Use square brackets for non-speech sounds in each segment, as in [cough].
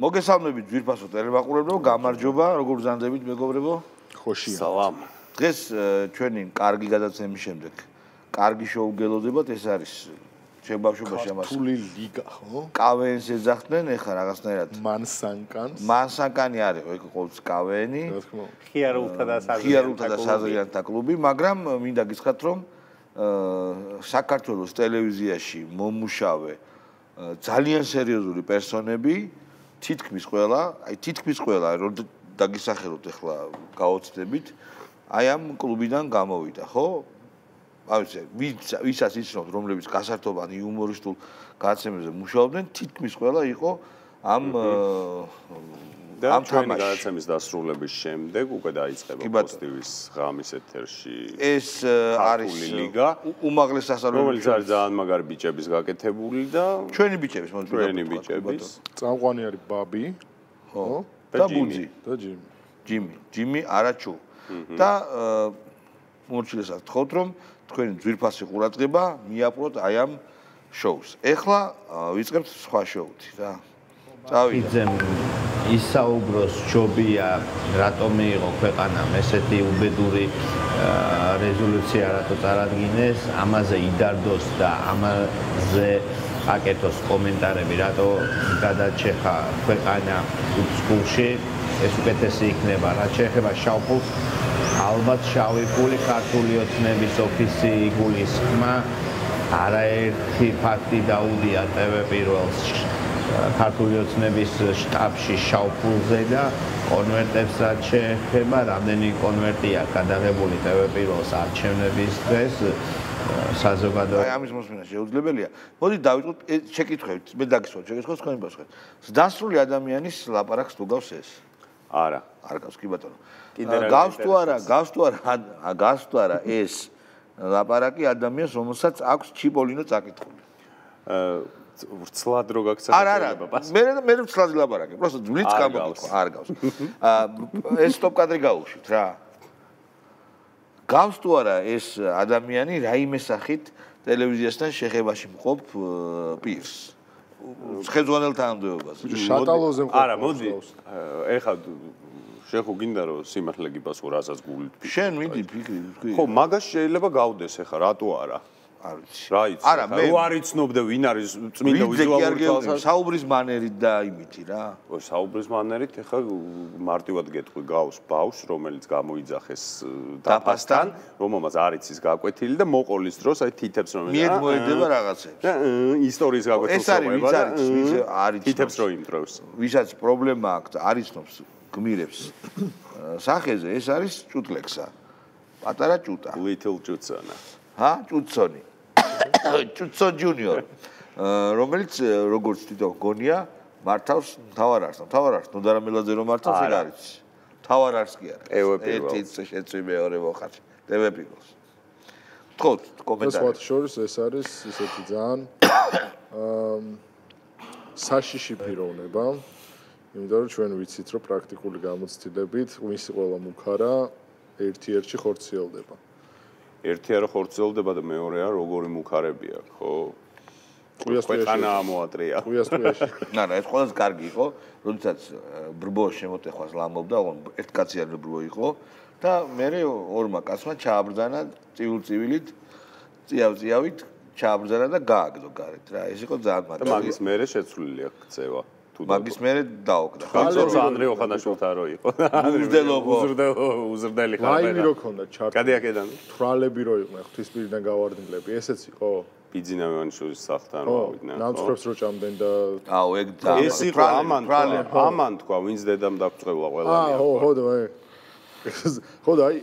მოგესალმებით ძვირფასო ტელემაყურებლებო, გამარჯობა, როგორ ბრძანდებით მეგობრებო? ხოშია. სალამ. დღეს ჩვენი კარგი გადაცემის შემდეგ კარგი შოუ გელოდებათ, ეს არის ჩემ ბავშვობაში ამას. ქართული ლიგა, ხო? კავენს ეძახდნენ, ეხლა რაღაცნაირად. მანსანკანს. მანსანკანი არის, ხო, იქ ყოველთვის კავენი. რა თქმა უნდა. ხიარულთა და საზრიანთა ხიარულთა და საზრიანთა კლუბი, მაგრამ მინდა გითხრათ, რომ საქართველოს ტელევიზიაში მომუშავე ძალიან სერიოზული პერსონები თითქმის ყველა, აი თითქმის ყველა, რომ დაგისახელოთ ახლა გაოცდებით, აი ამ კლუბიდან გამოვიდა, ხო? აი ეს ვისაც იცნობთ, რომლებიც გასართობანი იუმორისტულ გადაცემებზე მუშაობდნენ, თითქმის ყველა იყო ამ და ამ ჩვენი გადაცემის დასრულების შემდეგ უკვე დაიწყება პოსტივის ღამის ეთერში ეს არის ლიგა უმაღლეს სასწავლებელი რომელიც არის ძალიან მაგარი ბიჭების გაკეთებული და ჩვენი ბიჭების მოდი ჩვენი ბიჭების. წამყვანი არის ბაბი ხო და ბუძი. და ჯიმი. ჯიმი. ჯიმი არაჩუ. და მორჩილესაც თხოვთ რომ თქვენი ძვირფასი ყურადღება მიაპყროთ აი ამ შოუს ეხლა ვიწყებთ სხვა შოუთი რა. წავიდე ისაუბროს ჯობია რატომ მიიღო ქვეყანამ ესეთი უბედური რეზოლუცია რატო წარადგინეს ამაზე იდარდოს და ამაზე აკეთოს კომენტარები რატო გადაჭეხა ქვეყანა უცხულში ეს უკეთესი იქნება რა შეეხება შავფულს. ალბათ შავი ფული ქართული ოცნების ოფისი იგულისხმა არაერთი ფაქტი დაუდია TV პირველს ქართული ოცნების შტაბში შავფულზე და კონვერტებსაც შეეხება, რამდენი კონვერტია გადაღებული ტევერპიროს არჩევნების დღეს საზოგადოება. აი ამის მოსმენა შეუძლებელია. მოდი დავიწყოთ შეკითხვებით. მე დაგისვათ შეკითხვას თქვენ პასუხეთ. დასრული ადამიანის ლაპარაკს თუ გავს ეს? არა. არ გავს კი ბატონო. გავს თუ არა, გავს თუ არა, გავს თუ არა ეს ლაპარაკი ადამიანს, რომელსაც აქვს ჩიპოლინო წაკითხული. აა ვრცლად რო გაქცევთ არა არა მე მე ვრცლად ლაპარაკე просто ძვლიც გამოგიქვა არ გავს აა ეს სტოპ კადრი გაუშვით რა გავს თუ არა ეს ადამიანი რაიმე სახით ტელევიზიასთან შეხებაში მყოფ პირს შეძვანელთან ამდეობას შატალოზე მყოფ არა მოდი ეხლა შეხო გინდა რომ სიმართლე გიპასო რასაც გულით შენ მიდი ფიქრი ხო მაგას შეიძლება გავდეს ეხლა რატო არა არ ვიცი. რა იცი? არა, მე არ იცნობდე ვინ არის წმინდა ვიზუალური თვალსა. საუბრის მანერით და იმითი რა. ო საუბრის მანერით ეხა მარტივად გეტყვი გავს ბავშვს, რომელიც გამოიძახეს დაფასთან, რომელმაც არ იცის გაკვეთილი და მოყოლის დროს აი თითებს რომ მიედმოედება რაღაცებს. და ისტორიის გაკვეთილს ეს არის ვინც არის ვინც არის თითებს რო იმ დროს. ვისაც პრობლემა აქვს, არის ცნობს გმირებს. სახეზე ეს არის ჭუტლექსა. პატარა ჭუტა. Little ჭუცონა. ჰა, ჭუცონი. ჭუცო ჯუნიორ რომელიც როგორც თვითონ გონია მართავს თავარარს თავარარს ნოდარამელაძე რომ მართავს ეგ არის. თავარარს კი არა ერთი შეწვი მეორე მოხარ ტევე პირველს. თქოთ კომენტარი. ეს შორის ეს არის ისეთი ძალიან საშიში პიროვნება. იმიტომ რომ ჩვენ ვიცით რომ პრაქტიკული გამოცდილებით ვისი ყველა მუქარა ერთ-ერთი ხორციელდება ერთი არა ხორცელდება და მეორეა როგორი მუქარებია, ხო? ყვიასტუიაში ამოატრია. ყვიასტუიაში. ნა, [laughs] რა, ეს ყველას კარგი იყო, როდესაც ბრბო შემოტეხვას ლამობდა, ოღონ ერთ კაციანი ბრბო იყო და მე ორმა კაცმა ჩააბრძანა წივილ-წივილით, წიავ-წიავით ჩააბრძანა და გააგდო გარეთ რა. ეს იყო ძალიან მაგარი. და მაგის მერე შეცვლილი აქ წევა. მაგის მერე დაოკდა. ხალხს ანდრეო ხანაშვილთან რო იყო. [laughs] უზრდელობო. უზრდელო, უზრდელი ხალხი. ლაიმი რო ქონდა ჩარტი. კადი აქედან. თრალები რო იყვნენ ღვთისპირიდან გავარდნილები, ესეც იყო. ბიძინავიანიშვილის სახლთან რო ავიდნენ. ნამცხრებს რო ჭამდნენ და აუ ეგ და ეს იყო ამან ამან თქვა ვინც დედამ დაგწყვევა ყველანი. აა ხო ხო და აი. [laughs] ხო და აი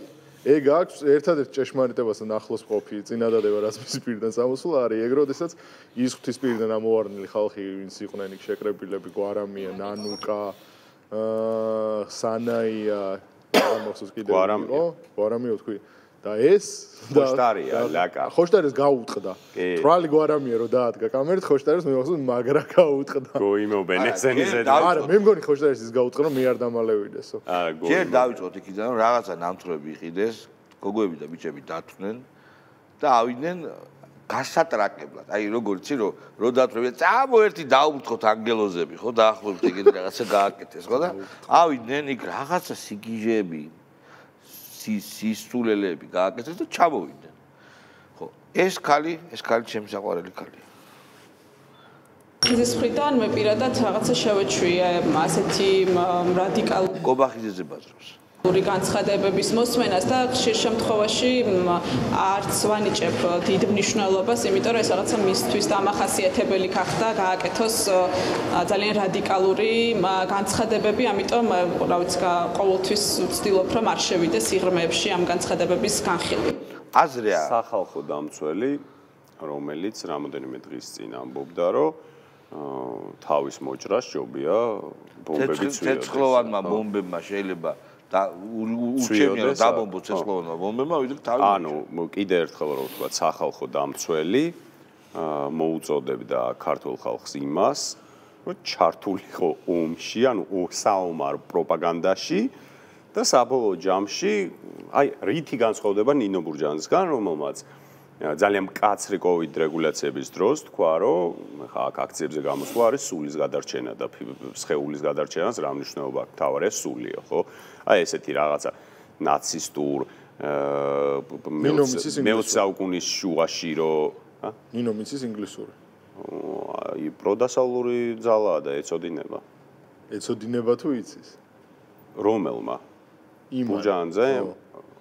ეგ აქვს ერთადერთ ჭეშმარიტებასთან ახლოს ყოფი წინადადება რაც მის პირიდან სამოსულა არის ეგ როდესაც ის ღვთის პირიდან ამოვარნილი ხალხი ვინც იყვნენ იქ შეკრებილები გვარამია ნანუკა აა სანაია რა მოხსოვს კიდე გვარამია. გვარამია თქვი და ეს და ხოშტარია ლაკა. ხოშტარის გაუწყდა თრალი გვარამია რომ დაადგა კამერით ხოშტარის მე მოხსოვს მაგრა გაუწყდა გოიმობენ ესენიზე არა მე მგონი ხოშტარის ის გაუწყდა რომ მე არ დამალევიდესო. არა ჯერ დავიწყოთ იქიდან რომ რაღაცა ნამთვრები იყიდეს გოგოები და ბიჭები დათვნენ და ავიდნენ გასატრაკებლად. აი როგორიცი რომ რო დათრები, წამო ერთი დაუბრთხოთ ანგელოზები, ხო, დაახლოებით ეგეთი რაღაცა გააკეთეს, ხო და ავიდნენ იქ რაღაცა სიგიჟეები, სისულელები გააკეთეს და ჩამოვიდნენ. ხო, ეს ხალი, ეს ხალი ჩემს საყვარელი ხალია. ხიზის ხრიდან მე პირადად რაღაცა შევეჩვიე ასეთი რადიკალური კობახიძეზე ბაზრობს. ური განცხადებების მოსმენას და ხშირ შემთხვევაში არც ვანიჭებ დიდ მნიშვნელობას, იმიტომ რომ ეს რაღაცა მისთვის დამახასიათებელი გახდა გააკეთოს ძალიან რადიკალური განცხადებები, ამიტომ რა ვიცი, ყოველთვის ვცდილობ რომ არ შევიდეს სიღრმეებში ამ განცხადებების განხილვა. აზრია სახალხო დამცველი, რომელიც რამოდენიმე დღის წინ ამბობდა, რომ თავის მოჭრას ჯობია ბომბები ცვიოს. ცეცხლოვანმა ბომბებმა შეიძლება და უჩემია დაბომბო ცეცხლოვანმა ბომბებმა ვიდრე თავი ანუ კიდე ერთხელ რო ვთქვა სახალხო დამცველი მოუწოდებდა ქართულ ხალხს იმას რომ ჩართულიყო ომში ანუ საომარ პროპაგანდაში და საბოლოო ჯამში აი რითი განსხვავდება ნინო ბურჯანსგან რომელმაც ძალიან მკაცრი კოვიდ რეგულაციების დროს თქვა, რომ ხა აქ აქციებზე გამოსვლა არის სულის გადარჩენა და სხეულის გადარჩენას რა მნიშვნელობა აქვს? თავარია სულიო, ხო? აი ესეთი რაღაცა ნაცისტურ მეოცე საუკუნის შუაში რო ნინო მიცის ინგლისური. აი პროდასავლური ძალაა და ეცოდინება. ეცოდინება თუ იცის? რომელმა? ბურჯანზე?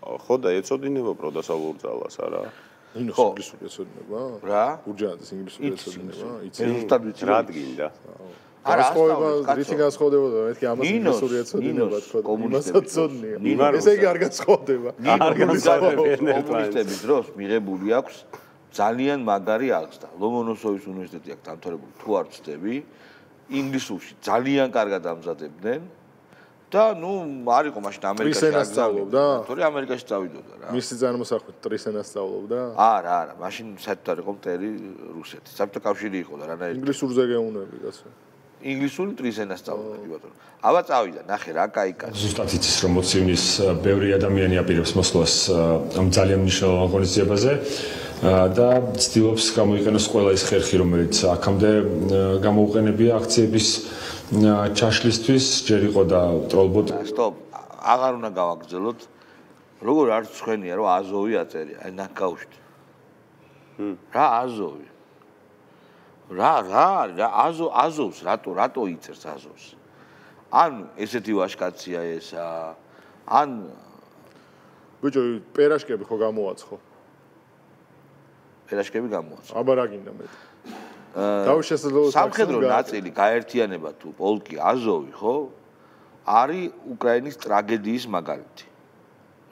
ხო და ეცოდინება პროდასავლურ ძალას არა? ნინოს ინგლისური ეცოდინება? რა? ბურჯანძის ინგლისური ეცოდინება? იცი? მე ზუსტად ვიცი. რა დგინდა? არა, ასწავლება, რითი განსხვავდებოდა? მეთქი ამას ინგლისური ეცოდინება თქო. იმასაც ცოდნია. ესე იგი არ განსხვავდება. არ განსხვავდება. კომუნისტების დროს მიღებული აქვს ძალიან მაგარი აღზრდა. ლომონოსოვის უნივერსიტეტი აქვს დამთავრებული. თუ არ ვწდები, ინგლისურში ძალიან კარგად ამზადებდნენ. და ნუ არ იყო მაშინ ამერიკაში ტრისენას სწავლობდა? თორე ამერიკაში წავიდოდა რა. მისი წარმოსახვით ტრისენას სწავლობდა? არა, არა, მაშინ საერთოდ არ იყო მტერი რუსეთი. საბჭოთა კავშირი იყო და რანაირად ინგლისურზე გეუნები კაცო. ინგლისური ტრისენას სწავლობდა კი ბატონო. აბა წავიდა, ნახე რა кай კაცო. ზუსტად იცის რომ მოცივნის ბევრი ადამიანი აპირებს მოსვლას ამ ძალიან მნიშვნელოვან ღონისძიებაზე და ცდილობს გამოიყენოს ყველა ის ხერხი რომელიც აქამდე გამოუყენებია აქციების ჩაშლისთვის. ჯერ იყო და ტროლბოტ. სტოპ აღარ უნდა გავაგრძელოთ. როგორ არ ცხენია რომ აზოვი აწერია? აი ნაკაუშტი რა აზოვი? რა რა რა აზო აზოვს რატო რატო იწერს აზოვს? ან ესეთი ვაშკაცია ესა ან ბიჭო პერაშკები ხო გამოაცხო პერაშკები გამოაცხო აბა რა გინდა მე დავშესაძლო სამხედრო ნაწილი გაერთიანება თუ პოლკი აზოვი ხო არის უკრაინის ტრაგედიის მაგალითი.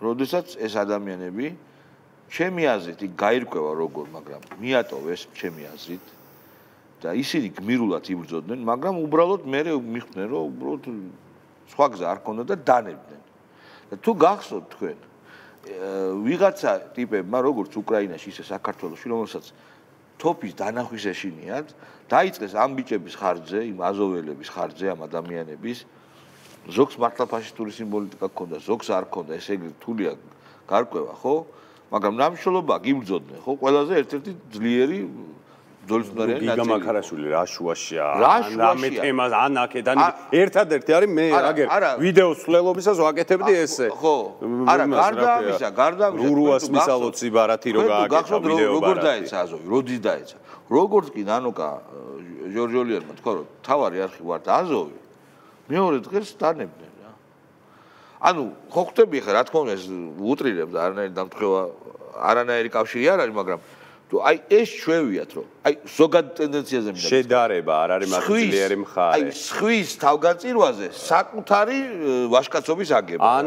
როდესაც ეს ადამიანები ჩემი აზრით იქ გაირკვევა როგორ მაგრამ მიატოვეს ჩემი აზრით და ისინი გმირულად იბრძოდნენ მაგრამ უბრალოდ მე მიხვდნენ რომ უბრალოდ სხვა გზა არ ქონდა და დანებდნენ. და თუ გახსოვთ თქვენ ვიღაცა ტიპებმა როგორც უკრაინაში ისე საქართველოსში რომელსაც თოფის დანახვის ეშინიათ, დაიწყეს ამ ბიჭების ხარჯზე, იმ აზოველების ხარჯზე, ამ ადამიანების ზოგს მართლა ფაშისტური სიმბოლიკა ქონდა, ზოგს არ ქონდა, ესე იგი რთულია გარკვევა, ხო? მაგრამ ნამშრომლობა გიბძოდნენ, ხო? ყველაზე ერთ-ერთი ძლიერი ძოლისნარიანი ნაწილი. გიგა მაქარაშვილი რა შუაშია? რა მე თემას ან აქედან ერთადერთი არის მე აგერ ვიდეოს სვლელობისას ვაკეთებდი ესე. ხო. არა, გარდა ამისა, გარდა ამისა. რურუას მისალოცი ბარათი რო გააკეთა ვიდეო ბარათი. როგორ დაეცა აზოვი? როდის დაეცა? როგორც კი ნანოკა ჯორჯოლიანმა თქვა რომ თავარი არხი ვარ და აზოვი. მეორე დღეს დანებდნენ რა. ანუ ხო ხვდები ხა რა თქმა უნდა ეს უტრირებს და არანაირი დამთხევა არანაირი კავშირი არ არის, მაგრამ აი ეს ჩვევიათ რომ აი ზოგად ტენდენციაზე მინდა შედარება არ არის მართლიერი მხარე. აი სხვის თავგანწირვაზე საკუთარი ვაშკაცობის აგება. ან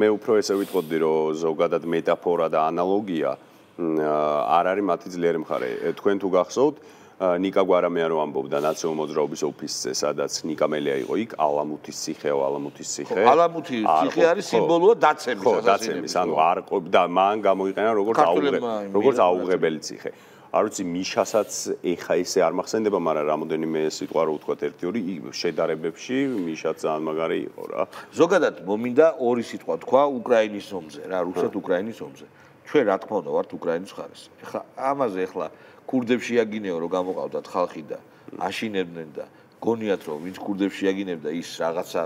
მე უფრო ესე ვიტყოდი რომ ზოგადად მეტაფორა და ანალოგია არ არის მათი ძლიერი მხარე. თქვენ თუ გახსოვთ ნიკა გვარამია რო ამბობდა ნაციონალ მოძრაობის ოფისზე, სადაც ნიკა მელია იყო იქ, ალამუთის ციხეო, ალამუთის ციხე. ალამუთის ციხე არის სიმბოლოა დაცემის, ხო, დაცემის, ანუ არ და მან გამოიყენა როგორც აუღებელი, როგორც აუღებელი ციხე. არ ვიცი მიშასაც ეხა ესე არ მახსენდება, მაგრამ რამოდენიმე სიტყვა რო ვთქვა ერთი ორი შედარებებში მიშაც ძალიან მაგარი იყო რა. ზოგადად მომინდა ორი სიტყვა თქვა უკრაინის ომზე რა, რუსეთ-უკრაინის ომზე. ჩვენ რა თქმა უნდა ვართ უკრაინის მხარეს. ეხლა ამაზე ეხლა კურდებში აგინეო რომ გამოყავდათ ხალხი და აშინებდნენ და გონიათ რომ ვინც კურდებში აგინებდა ის რაღაცა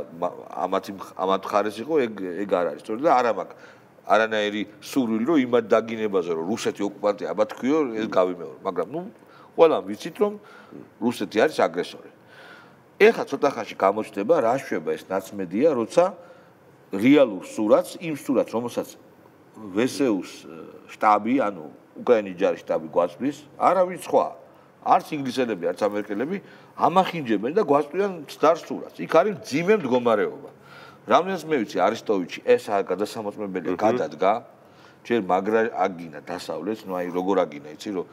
ამათი ამათ მხარეს იყო ეგ ეგ არ არის. სწორედ და არა მაქვს არანაირი სურვილი რომ იმად დაგინებაზე რომ რუსეთი ოკუპანტია აბა თქვიო ეს გავიმეორო, მაგრამ ნუ ყველა ვიცით რომ რუსეთი არის აგრესორი. ეხლა ცოტა ხანში გამოჩნდება რა შვება ეს ნაცმედია, როცა რეალურ სურათს, იმ სურათს, რომელსაც ვესეუს штаბი, ანუ უკრაინის ჯარის штаბი გვაწვდის, არავინ სხვა. არც ინგლისელები, არც ამერიკელები ამახინჯებენ და გვაწვდიან მცდარ სურათს. იქ არის ძიმე მდგომარეობა. რამდენს მე ვიცი, არისტოვიჩი ეს გადასამოწმებელია გადადგა. ჯერ მაგრა აგინა დასავლეთს, ნუ აი როგორ აგინა, იცი რომ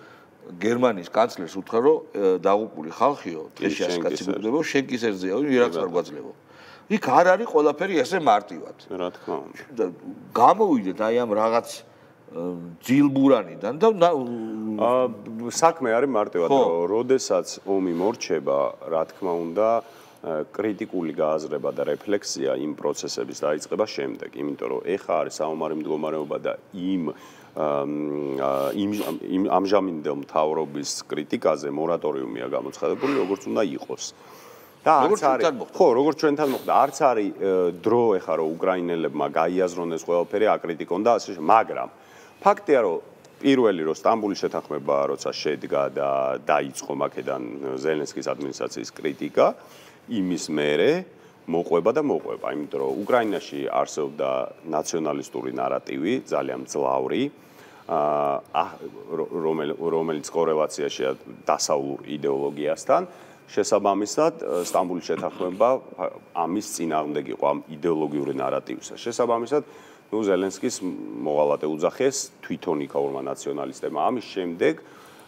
გერმანიის კანცლერს უთხრა რომ დაღუპული ხალხიო, დღეში 100 კაცი გვიდებო, შენ კისერზეა, ირაკს არ გვაძლევო. იქ არ არის ყველაფერი ესე მარტივად. რა თქმა უნდა. გამოვიდეთ აი ამ რაღაც ძილბურანიდან და აა საქმე არის მარტივად, რომ როდესაც ომი მორჩება, რა თქმა უნდა, კრიტიკული გააზრება და რეფლექსია იმ პროცესების დაიწყება შემდეგ, იმიტომ რომ ეხა არის საომარი მდგომარეობა და იმ იმ იმ ამჟამინდელ მთავრობის კრიტიკაზე მორატორიუმია გამოცხადებული, როგორც უნდა იყოს. და არც არის. ხო, როგორც ჩვენთან მოხდა, არც არის დრო ეხა რომ უკრაინელებმა გაიაზრონ ეს ყველაფერი, აკრიტიკონ და ასე, მაგრამ ფაქტია რომ პირველი რომ სტამბულის შეთანხმება როცა შედგა და დაიწყო მაკედან ზელენსკის ადმინისტრაციის კრიტიკა, იმის მერე მოყვება და მოყვება, იმიტომ რომ უკრაინაში არსებობდა ნაციონალისტური ნარატივი, ძალიან ძლავრი, აა რომელიც კორელაციაშია დასავლურ იდეოლოგიასთან. შესაბამისად, სტამბულის შეთანხმება ამის წინააღმდეგ იყო ამ იდეოლოგიური ნარატივის. შესაბამისად, ნუ ზელენსკის მოვალატე უძახეს თვითონ იქაურმა ნაციონალისტებმა. ამის შემდეგ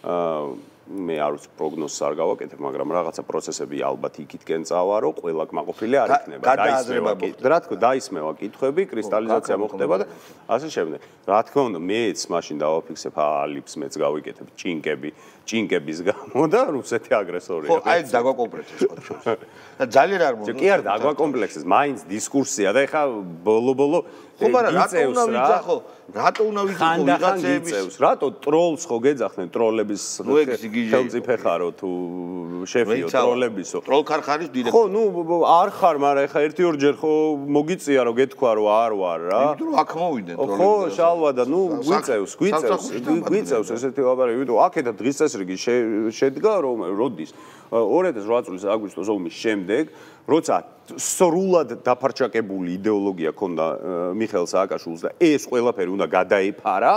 აა მე არ ვიცი პროგნოზს არ გავაკეთებ, მაგრამ რაღაცა პროცესები ალბათ იქითკენ წავა, რომ ყველა კმაყოფილი არ იქნება. დაისმევა, რა თქო, დაისმევა კითხვები, კრისტალიზაცია მოხდება და ასე შემდეგ. რა თქმა უნდა, მეც მაშინ დავაფიქსებ ალიფს, მეც გავიკეთებ ჭინკები, ჭინკების გამო და რუსეთი აგრესორია. ხო, აი დაგვაკომპლექსეს ხო შორს. და ძალიან არ მომდო. კი არ დაგვაკომპლექსეს, მაინც დისკურსია და ეხა ბოლო-ბოლო ხო, მაგრამ რატო უნდა ვიძახო? რატო უნდა ვიძახო ვიღაცების? რატო ტროლს ხო გეძახდნენ ტროლების ხელმწიფე ხარო თუ შეფიო ტროლებისო? ტროლ ქარხანის დირექტორი. ხო, ნუ არ ხარ, მაგრამ ეხა ერთი ორჯერ ხო მოგიწია რომ გეთქვა რომ არ ვარ რა. იმიტომ რომ აქ მოვიდნენ ტროლები. ხო, შალვა და ნუ გვიწევს, გვიწევს, გვიწევს ესეთი აბარე, იმიტომ აქეთა დღის წესრიგი შედგა რომ როდის 2008 წლის აგვისტოს ომის შემდეგ როცა სრულად დაფარჩაკებული იდეოლოგია ქონდა მიხელ სააკაშვილს და ეს ყველაფერი უნდა გადაიფარა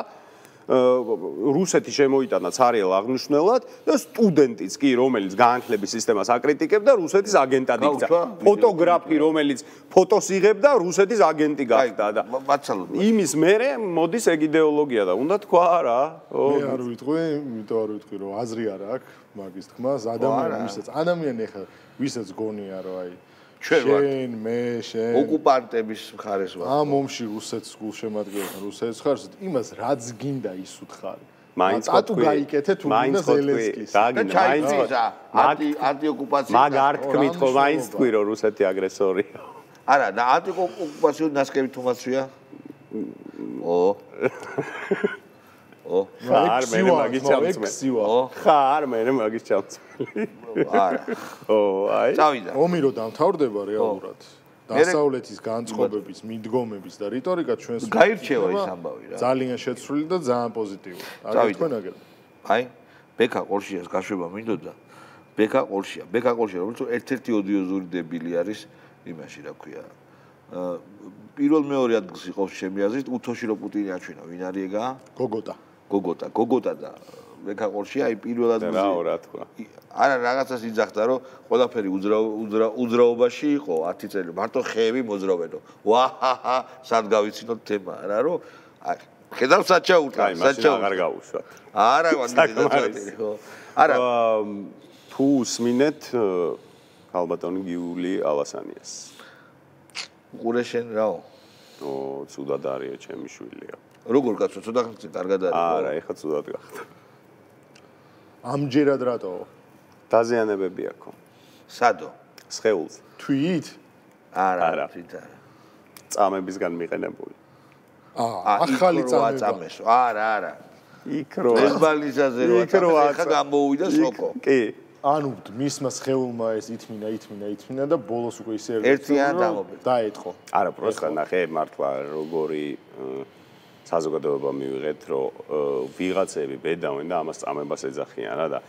რუსეთი შემოიტანა цаრიელ აღნიშნულად და სტუდენტიც კი რომელიც განათლების სისტემას აკრიტიკებდა რუსეთის აგენტად იქცა. ფოტოგრაფი რომელიც ფოტოს იღებდა რუსეთის აგენტი გახდა და იმის მერე მოდის ეგ იდეოლოგია და უნდა თქვა რა მე არ ვიტყვი იმიტომ არ ვიტყვი რომ აზრი არ აქვს მაგის თქმას ადამიანი ვისაც ადამიანი ახლა ვისაც გონია რომ აი ჩვენ ვართ შენ მე შენ. ოკუპანტების მხარეს ვართ ამ მომში რუსეთს გულშემატკივრებთან რუსეთის ხარს იმას რაც გინდა ის უთხარი. მაინც ატუ გაიკეთე თუ გინდა ზელენსკის. და მაინც ანტი ანტი ოკუპაცია მაგ არ თქმით ხო მაინც თქვი რომ რუსეთი აგრესორია არა და ანტი ოკუპაცია ნასკები თუ მაცვია ო. ო ხარ მე მაგის ჩამწმე ო ხარ მე მაგის ჩამწმე არა ო აი წავიდა ომი რო დამთავრდება რეალურად დასავლეთის განწყობების, მიდგომების და რიტორიკა ჩვენს გაირჩევა ის ამბავი რა. ძალიან შეცვლილი და ძალიან პოზიტიური. არ თქვენ აგერ. აი, ბექა ყორშიას გაშვება მინდოდა. ბექა ყორშია, ბექა ყორშია, რომელიც ერთ-ერთი ოდიოზური დებილი არის იმაში, რა ქვია. პირველ მეორე ადგილს იყო შემი აზრით უთოში რო პუტინი აჩვენა, ვინ არის ეგა? გოგოტა. გოგოტა, გოგოტა და ვეკაყორში აი პირველად რა რა თქვა არა რაღაცას იძახდა რომ ყველაფერი უძრა უძრაობაში იყო 10 წელი. მარტო ხეები მოძრავენო. ვაჰაჰა სად გავიცინოთ თემა? რა რომ აი ხედავ საჩაუტა საჩაუტა აღარ გაუშვა. არა ვანდი ხო. არა. თუ სმინეთ ალბათონი გიული ალასანიას. ყურეშენ რაო? ო ცუდად არისო ჩემი შვილია. როგორ კაცო ცოტა ხნით კარგად არის არა ეხა ცუდად გახდა ამჯერად რატო? დაზიანებები აქო. სადო? სხეულს. თვით? არა, თვით არა. წამებისგან მიყენებული. აა, ახალი წამება. არა, არა. იქ რო ლესბალიზაზე რო იქ რო აწამეს, აწა- ხა გამოვიდა სოკო. კი ანუ მისმა სხეულმა ეს ითმინა, ითმინა, ითმინა და ბოლოს უკვე ისე ერთიანად ამობენ. დაეთყო. არა პროსტა ნახე მართლა როგორი აა, საზოგადოება მივიღეთ რომ ვიღაცები ბედავენ და ამას წამებას ეძახიან რა და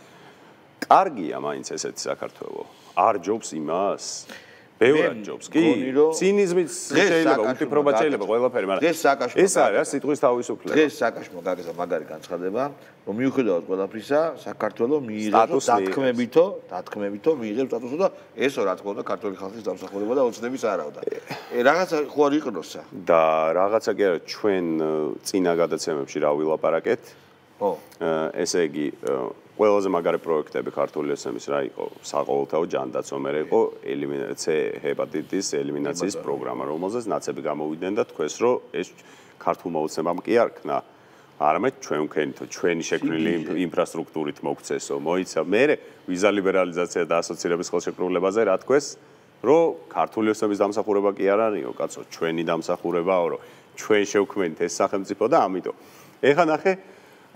კარგია მაინც ესეთი საქართველო. არ ჯობს იმას ბევრად ჯობს კი ცინიზმიც დღეს შეიძლება უთიფრობა შეიძლება ყველაფერი დღეს სააკაშვილმა ეს არის სიტყვის თავისუფლება. დღეს საკაშმო გაგზა მაგარი განცხადება, რომ მიუხედავად ყველაფრისა, საქართველოს მიიღებს დათქმებითო, დათქმებითო მიიღებს სტატუსი და ესო რა თქმა უნდა ქართული ხალხის დამსახურება და ოცნების არავდა. ე რაღაცა ხო არ იყნოსა. და რაღაცა კი არა ჩვენ წინა გადაცემებში რა ვილაპარაკეთ ხო. ესე იგი ყველაზე მაგარი პროექტები ქართული ესემის რა იყო? საყოველთაო ჯანდაცვა მე იყო? ელიმინაცია ჰეპატიტის ელიმინაციის პროგრამა რომელზეც ნაცები გამოვიდნენ და თქვეს რომ ეს ქართულმა ოცნებამ კი არ ქნა არამედ ჩვენ ვქენითო ჩვენი შექმნილი ინფ- ინფრასტრუქტურით მოქცესო მოიცა. მე ვიზა ლიბერალიზაცია და ასოცირების ხელშეკრულებაზე რა თქვეს? რომ ქართული ოცნების დამსახურება კი არ არისო. კაცო ჩვენი დამსახურებაო რომ ჩვენ შევქმნით ეს სახელმწიფო და ამიტომ. ეხა ნახე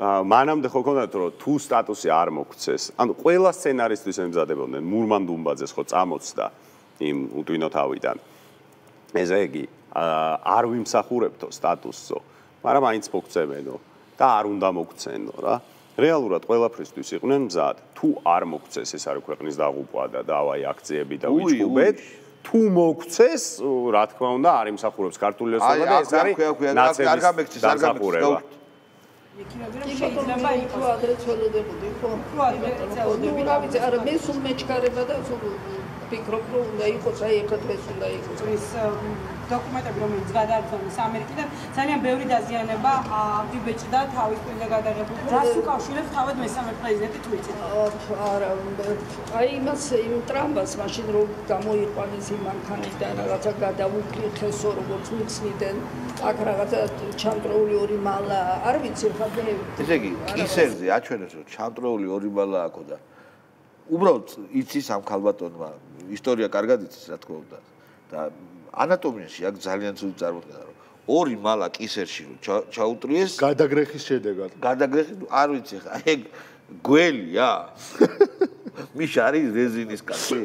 მანამდე ხო ქონდათ რომ თუ სტატუსი არ მოგვცეს ანუ ყველა სცენარისტვის ემზადებოდნენ მურმან დუმბაძეს ხო წამოწდა იმ უტვინო თავიდან ესე იგი არ ვიმსახურებთო სტატუსო მაგრამ მაინც მოგცემენო და არ უნდა მოგცენო რა რეალურად ყველაფრისთვის იყვნენ მზად თუ არ მოგცეს ეს არის ქვეყნის დაღუპვა და დავაი აქციები და ვიჭუბეთ უი. თუ მოგცეს რა თქმა უნდა არ იმსახურებს ქართული აი, და აქ ეს არის ქვია, ქვია, აქ არ გამექცეს, არ გამექცეს. კი შეიძლება თუ ადრე ცოლოდებოდი ხო? თუ ადრე ცოლოდებოდი რა ვიცი არა მე სულ მეჩქარება და სულ ფიქრობ რომ უნდა იყოს აი ეხლა დღეს უნდა იყოს. ის დოკუმენტები რომელიც გადააგზავნეს ამერიკიდან ძალიან ბევრი დაზიანება ვიბეჭდა თავის პირზე გადაღებული რას უკავშირებს თავად მესამე პრეზიდენტი არა აი იმას იმ ტრამბას მაშინ რომ გამოიყვანეს იმ მანქანიდან რაღაცა გადაუფრთხესო როგორც მიცნიდან აქ რაღაცა ჩამტრეული ორი მალა არ ვიცი ხა ესე იგი, კისერზე აჩვენეს რომ ჩამტრეული ორი ბალა აქვს და უბრალოდ იცის ამ ქალბატონმა ისტორია კარგად იცის რა თქმა უნდა. და ანატომიაში აქ ძალიან ცუდი წარმოდგენა რომ ორი მალა კისერში რომ ჩა- ჩაუტრიეს. გადაგრეხის შედეგად. გადაგრეხი არ ვიცი ხა ეგ გველია. [laughs] მიშა არის რეზინის კაცი.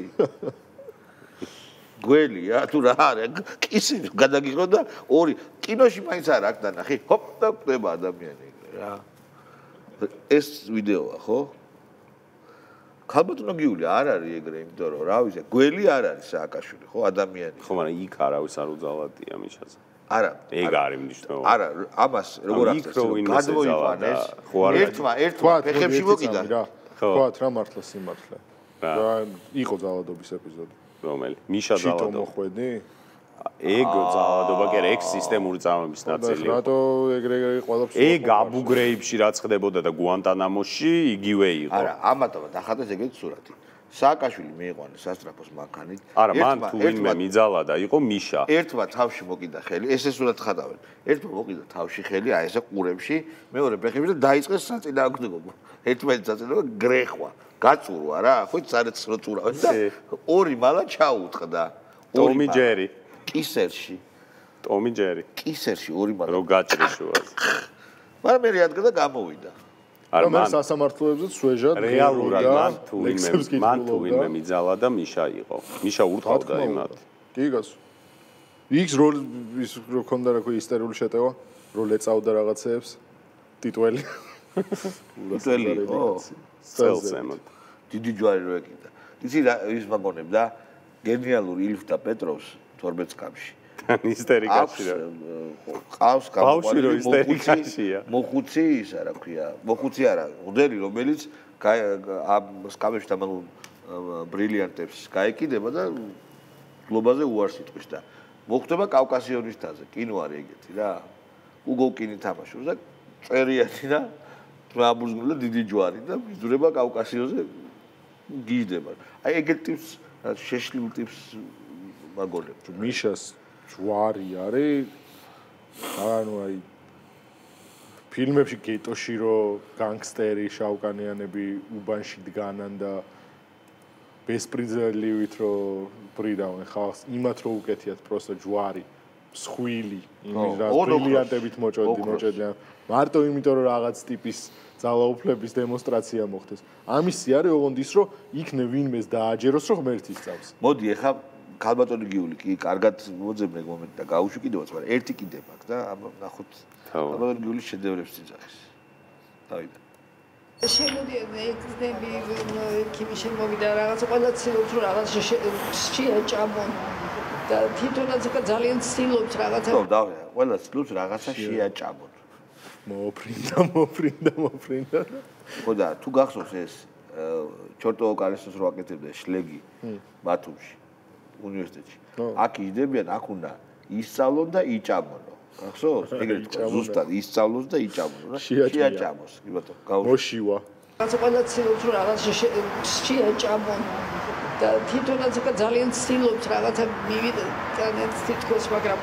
გველია თუ რა არის კისი გადაგიღო და ორი კინოში მაინც არ აქვს დანახი. ჰოპ და ხდება ადამიანი. რა. ეს ვიდეოა ხო ქალბატონო გიული არ არის ეგრე იმიტომ რომ რა ვიცი გველი არ არის სააკაშვილი ხო ადამიანი ხო მაგრამ იქ არავის არ უძალადია მიშაზე არა ეგ არის მნიშვნელოვანი არა ამას როგორ ვინმეს გადმოიყვანეს ხო არა. ერთმა ერთმა ფეხებში მოკიდა ხო. თქვათ რა მართლა სიმართლე. რა. რა იყო ძალადობის ეპიზოდი. რომელი მიშა ძალადობა მოხვედი? ეგ ძალადობა კი არა ეგ სისტემური წამების და ნაწილი რატო ეგრე ეგრე ყველაფერს ეგ აბუგრეიბში რაც ხდებოდა და გუანტანამოში იგივე იყო. არა ამათობა დახატეს ეგეთი სურათი. სააკაშვილი მიიყვანეს სასტრაფოს მანქანით. არა მან თუ ვინმე მიძალა და იყო მიშა. ერთმა თავში მოკიდა ხელი ესე სურათს ხატავენ. ერთმა მოკიდა თავში ხელი აი ესე ყურებში მეორე ფეხებში და დაიწყეს საწინააღმდეგობა. ერთმანეთს საწინააღმდეგო გრეხვა. გაწურვა რა ხო წარეთ რო წურავენ და ორი მალა ჩაუტყდა ორი ტომი მალა. ჯერი კისერში. ტომი ჯერი. კისერში ორი მალა რო გაჭრი შუაზე. მაგრამ მე რადგა და გამოვიდა. არა მან. სასამართლოებზე სვეჟად რეალურად მან თუ ვინმე მან თუ ვინმე მიძალა და მიშა იყო. მიშა თქმა იმათ. კი გასო. იქ რო ის რო ქონდა რა ქვია ისტერიული შეტევა, რო ლეწავდა რაღაცეებს. ტიტველი. [laughs] ტიტველი, ო. წელს ემოთ. დიდი ჯვარი რო ეკიდა. იცი რა ის მაგონებდა გენიალური ილფთა პეტროვს 12 წამში. ისტერიკაში რა ყავს ბავშვი რო ისტერიკაშია. მოხუცი ისა რა ქვია მოხუცი არა მოდელი რომელიც ამ სკამებში თამალ ბრილიანტებს გაეკიდება და გლობაზე უარს იტყვის და მოხდება კავკასიონის თაზე კინო არის ეგეთი რა უგოლკინი თამაშობს და წერიანი და თმაბურზმული და დიდი ჯვარი და მიზრება კავკასიონზე გიждდება აი ეგეთ ტიპს შეშლილ ტიპს მაგონებს მიშას ჯვარი არის ანუ აი ფილმებში გეტოში რო განგსტერი შავკანიანები უბანში დგანან და ბესპრინცელივით რო ბრიდავენ ხალხს. იმათ რო უკეთიათ პროსტო ჯვარი მსხვილი იმის რა ბრილიანტებით მოჭოდი ოქროს. მოჭედიან. მარტო იმიტომ რომ რაღაც ტიპის ძალაუფლების დემონსტრაცია მოხდეს. ამისი არის ოღონდ ის რომ იქნე ვინმეს დააჯეროს რომ ღმერთის წავს მოდი ახლა ქალბატონი გიული კი კარგად მოძებნე მომენტი და გაუშვი კიდევაც მაგრამ ერთი კიდე მაქვს და ნახოთ ქალბატონი გიულის შედევრებს წიძახის დავიდა. შემოდიან ექნები ქიმი შემოვიდა რაღაც ყველა ცდილობს რომ რაღაც შეაჭამონ და თვითონაც ახლა ძალიან ცდილობს რაღაცა. ხო დავიდა. ყველა ცდილობს რაღაცა შეაჭამონ. მოფრინდა მოფრინდა მოფრინდა. ხო და თუ გახსოვს ეს ჩორტო ოკარესოს რო აკეთებდა შლეგი ბათუმში უნივერსიტეტში. აქ იდებიან აქ უნდა ისწავლონ და იჭამონო. გახსოვს ეგრეთ თქვა ზუსტად ისწავლოს და იჭამონო შეაჭამოს კი ბატონო გაუშვი მოშივა. რაღაცა ყველა ცდილობს რომ რაღაც შეაჭამონ. და თვითონაც ახლა ძალიან ცდილობს რაღაცა მივიდა ძალიან თითქოს მაგრამ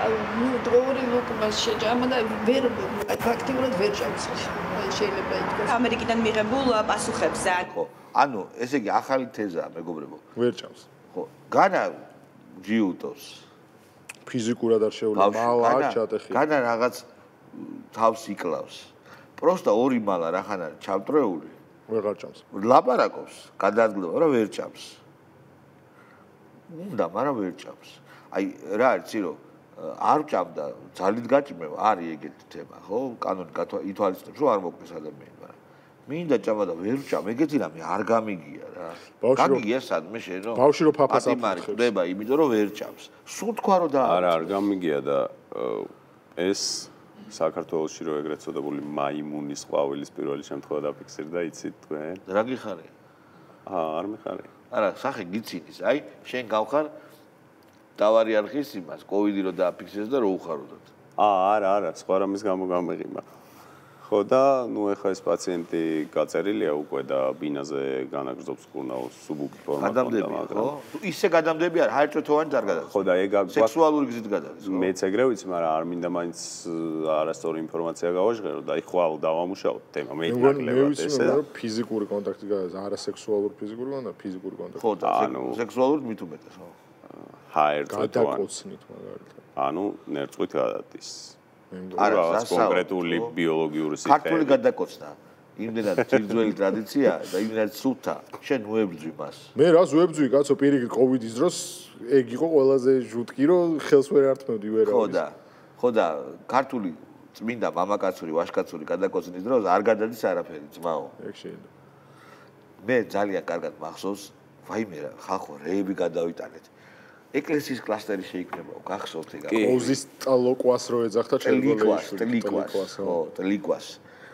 აი, ნუ დროური ლუკმას შეჭამა და ვერ ფაქტიურად ვერ ჭამს შეიძლება ითქვას. ამერიკიდან მიღებულ პასუხებზე. ხო ანუ ესე იგი ახალი თეზაა მეგობრებო. ვერ ჭამს ხო განა ჯიუტოს. ფიზიკურად არ შეუძლია მალა ჩატეხი. განა რაღაც თავს იკლავს. პროსტა ორი მალა რახან არის ჩამტრეული? ვეღარ ჭამს ლაპარაკობს გადაადგილება რა ვერ ჭამს უნდა მაგრამ ვერ ჭამს აი რა არის ცირო არ ჭამდა ძალით გაჭიმება არის ეგეთი თემა ხო? კანონი გათვა ითვალისწინებს რომ არ მოკვდეს ადამიანი მინდა ჭამა და ვერ ჭამ ეგეთი რამე არ გამიგია რა ბავშვი გაგიგია სადმე შენ რომ ბავშვი რომ ფაფას პატიმარი აფრთხებს. ხდება იმიტომ რომ ვერ ჭამს სულ თქვა რომ და არა არ გამიგია და ეს საქართველოსში რო ეგრეთ წოდებული მაიმუნის ყვავილის პირველი შემთხვევა დაფიქსირდა იცით თქვენ? რა გიხარია აა არ მიხარი. არა სახე გიცინის აი შენ გავხარ დავარი არხის იმას კოვიდი რო დააფიქსეს და რო უხაროდოთ აა არა არა სხვა რამის გამო გამეღიმა. ხო და ნუ ეხა ეს პაციენტი გაწერილია უკვე და ბინაზე განაგრძობს კურნაოს სუბუქი ფორმა გადამდებია ხო? თუ ისე გადამდები არ ჰაერჭოთოვანი არ გადადის. ხო და ეგ აქვს სექსუალური გზით გადადის ხო? მეც ეგრე ვიცი, მაგრამ არ მინდა მაინც არასწორი ინფორმაცია გავაჟღერო და აი ხვალ დავამუშავოთ თემა მე ნაკლებად ესე. და ფიზიკური კონტაქტი გადის არა სექსუალური ფიზიკური კონტაქტი ფიზიკური კონტაქტი? ხო და ანუ- სექსუალურად მით უმეტეს ხო? ჰაერწოთოვანი გადაკოცნით მაგალითად ანუ ნერწყვით გადადის არა, რაღაც კონკრეტული ბიოლოგიური ქართული სიტყვები გადაკოცნა იმდენად ძირძველი ტრადიცია და იმდენად სულთა შენ უებძვი მას. მე რას ვებძვი კაცო პირიქით კოვიდის დროს ეგ იყო ყველაზე ჟუტკი რომ ხელს ვერ ართმევდი ვერ ხო და ხო და ქართული წმინდა მამაკაცური ვაჟკაცური გადაკოცნის დროს არ გადადის არაფერი ძმაო. ეგ შეიძლება. მე ძალიან კარგად მახსოვს ვაიმე რა ხალხო რეები გადავიტანეთ ეკლესიის კლასტერი შეიქმნება გახსოვთ ეგ კი. ოზის ტალოკვას რო ეძახდა ტლიკვას ჩერგოლეიშვილი ტლიკვას ხო ტლიკვას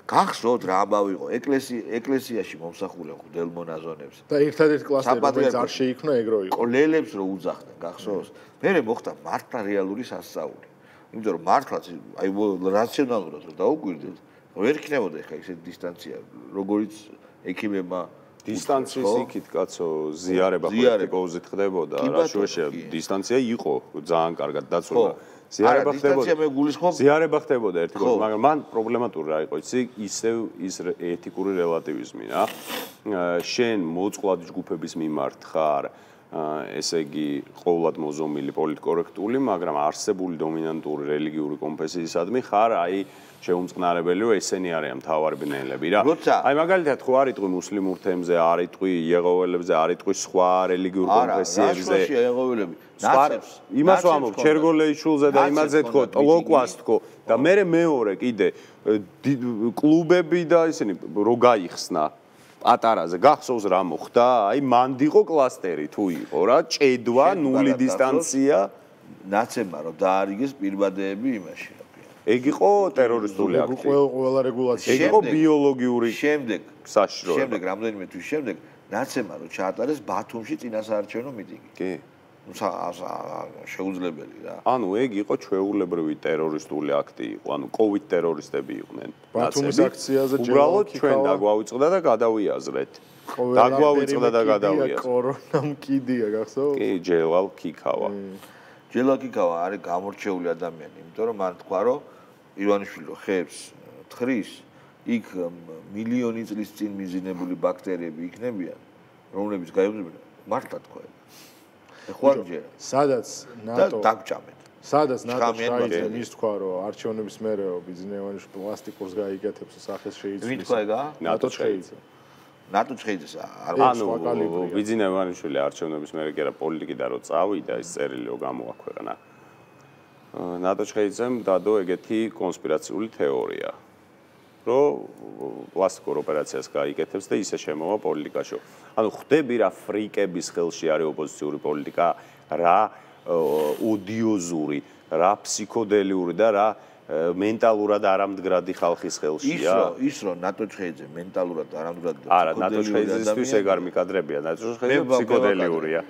გახსოვთ რა ამბავი იყო ეკლესია ეკლესიაში მომსახურე ხუდელ მონაზონებს და ერთადერთ საპატრიარქო. არ შეიქმნა ეგრო იყო. კოლელებს რო უძახდნენ გახსოვს მე მოხდა მართლა რეალური სასწაული. იმიტომ რომ მართლაც აი რაციონალურად რო დაუკვირდეთ ვერ იქნებოდა ხა ისეთი დისტანცია როგორიც ექიმებმა დისტანციის იქით კაცო ზიარება პრაქტიკულზით ხდებოდა რა კი. დისტანცია იყო ძალიან კარგად დაცული. არა ზიარება დისტანცია ხდებოდა მე გულისხმობ ზიარება ხდებოდა ერთი კოლ მაგრამ მან პრობლემატური რა იყო. იცი ისევ ის ეთიკური რელატივიზმი რა. შენ მოწყვლად ჯგუფების მიმართ ხარ ესე იგი ყოვლად მოზომილი პოლიტკორექტული მაგრამ არსებული დომინანტური რელიგიური კონფესიისადმი ხარ აი შეუმწყნარებელი რომ ესენი არიან მთავარი ბნელები რა. აი მაგალითად ხო არ იტყვი მუსლიმურ თემზე არ იტყვი იეღოველებზე არ იტყვი სხვა რელიგიურ არა კონფესიებზე. რაშუაშია ეღოვილები სხვა ნაცებს იმას ვამბობ ჩერგოლეიშულზე და იმაზე თქო მიტინგი. თქო. და მე მეორე კიდე კლუბები და ისინი რო გაიხსნა პატარაზე გახსოვს რა მოხდა? აი მანდიყო კლასტერი თუ იყო რა? ჭედვა ნული დისტანცია. ნაცებმა რომ დაარიგეს პირბადეები იმაში. რა. ეგ იყო ტერორისტული აქტი. ყველა ყველა რეგულაცია. ეგ იყო ბიოლოგიური შემდეგ საშიშროება შემდეგ რამდენიმე თვის შემდეგ ნაცებმა რომ ჩაატარეს ბათუმში წინასაარჩევნო მიტინგი. კი. სა- სა- შეუძლებელი რა. ანუ ეგ იყო ჩვეულებრივი ტერორისტული აქტი იყო ანუ კოვიდ ტერორისტები იყვნენ ბათუმის აქციაზე უბრალოდ ჯელალ ჩვენ ქიქავა. დაგვავიწყდა და გადავიაზრეთ. დაგვავიწყდა და გადავიაზრეთ. კორონამ კიდია გახსოვს კი ჯელალ ქიქავა. ჯელაკიკავა არის გამორჩეული ადამიანი, იმიტომ რომ მან თქვა რომ ივანიშვილო ხებს თხრის იქ მილიონი წლის წინ მიზინებული ბაქტერიები იქნებიან, რომლებიც გაივლებიან მართლა თქვა. ეხლა ჯერა სადაც და ნატო დაგჭამენ. სადაც ნატო ბაქელი. მის თქვა რომ არჩევნების მერეო ბიზნესმენი პლასტიკურს გაიგეთებს სახეს შეიცვლის. ვინ თქვა ეგა? ნატო შეიძე. ნატო შეიძეს არ ანუ ვანიშვილი არჩევნების მერე კი არა პოლიტიკიდან რო წავიდა ის წერილი რო გამოაქვეყნა. ნატო შეიძემ დადო ეგეთი კონსპირაციული თეორია. რომ პლასტიკურ ოპერაციას გაიგეთებს და ისე შემოვა პოლიტიკაში. ანუ ხვდები რა ფრიკების ხელში არის ოპოზიციური პოლიტიკა, რა ოდიოზური, რა ფსიქოდელიური და რა მენტალურად არამდგრადი ხალხის ის ხელშია. რომ ის რომ ნატო შეიძე მენტალურად არამდგრად არა, ნატო შეიძისთვის ეგ არ მიკადრებია, ნატო შეიძე ფსიქოდელიურია.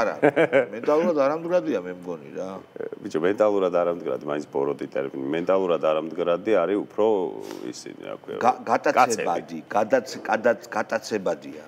არა, მენტალურად არამდგრადია მე მგონი რა. ბიჭო, მენტალურად არამდგრადი, მაინც ბოროტი ტერმინი. მენტალურად არამდგრადი არის უფრო ისინი, რა ქვია. გა- გატაცებადი, გადაც გატაცებადია.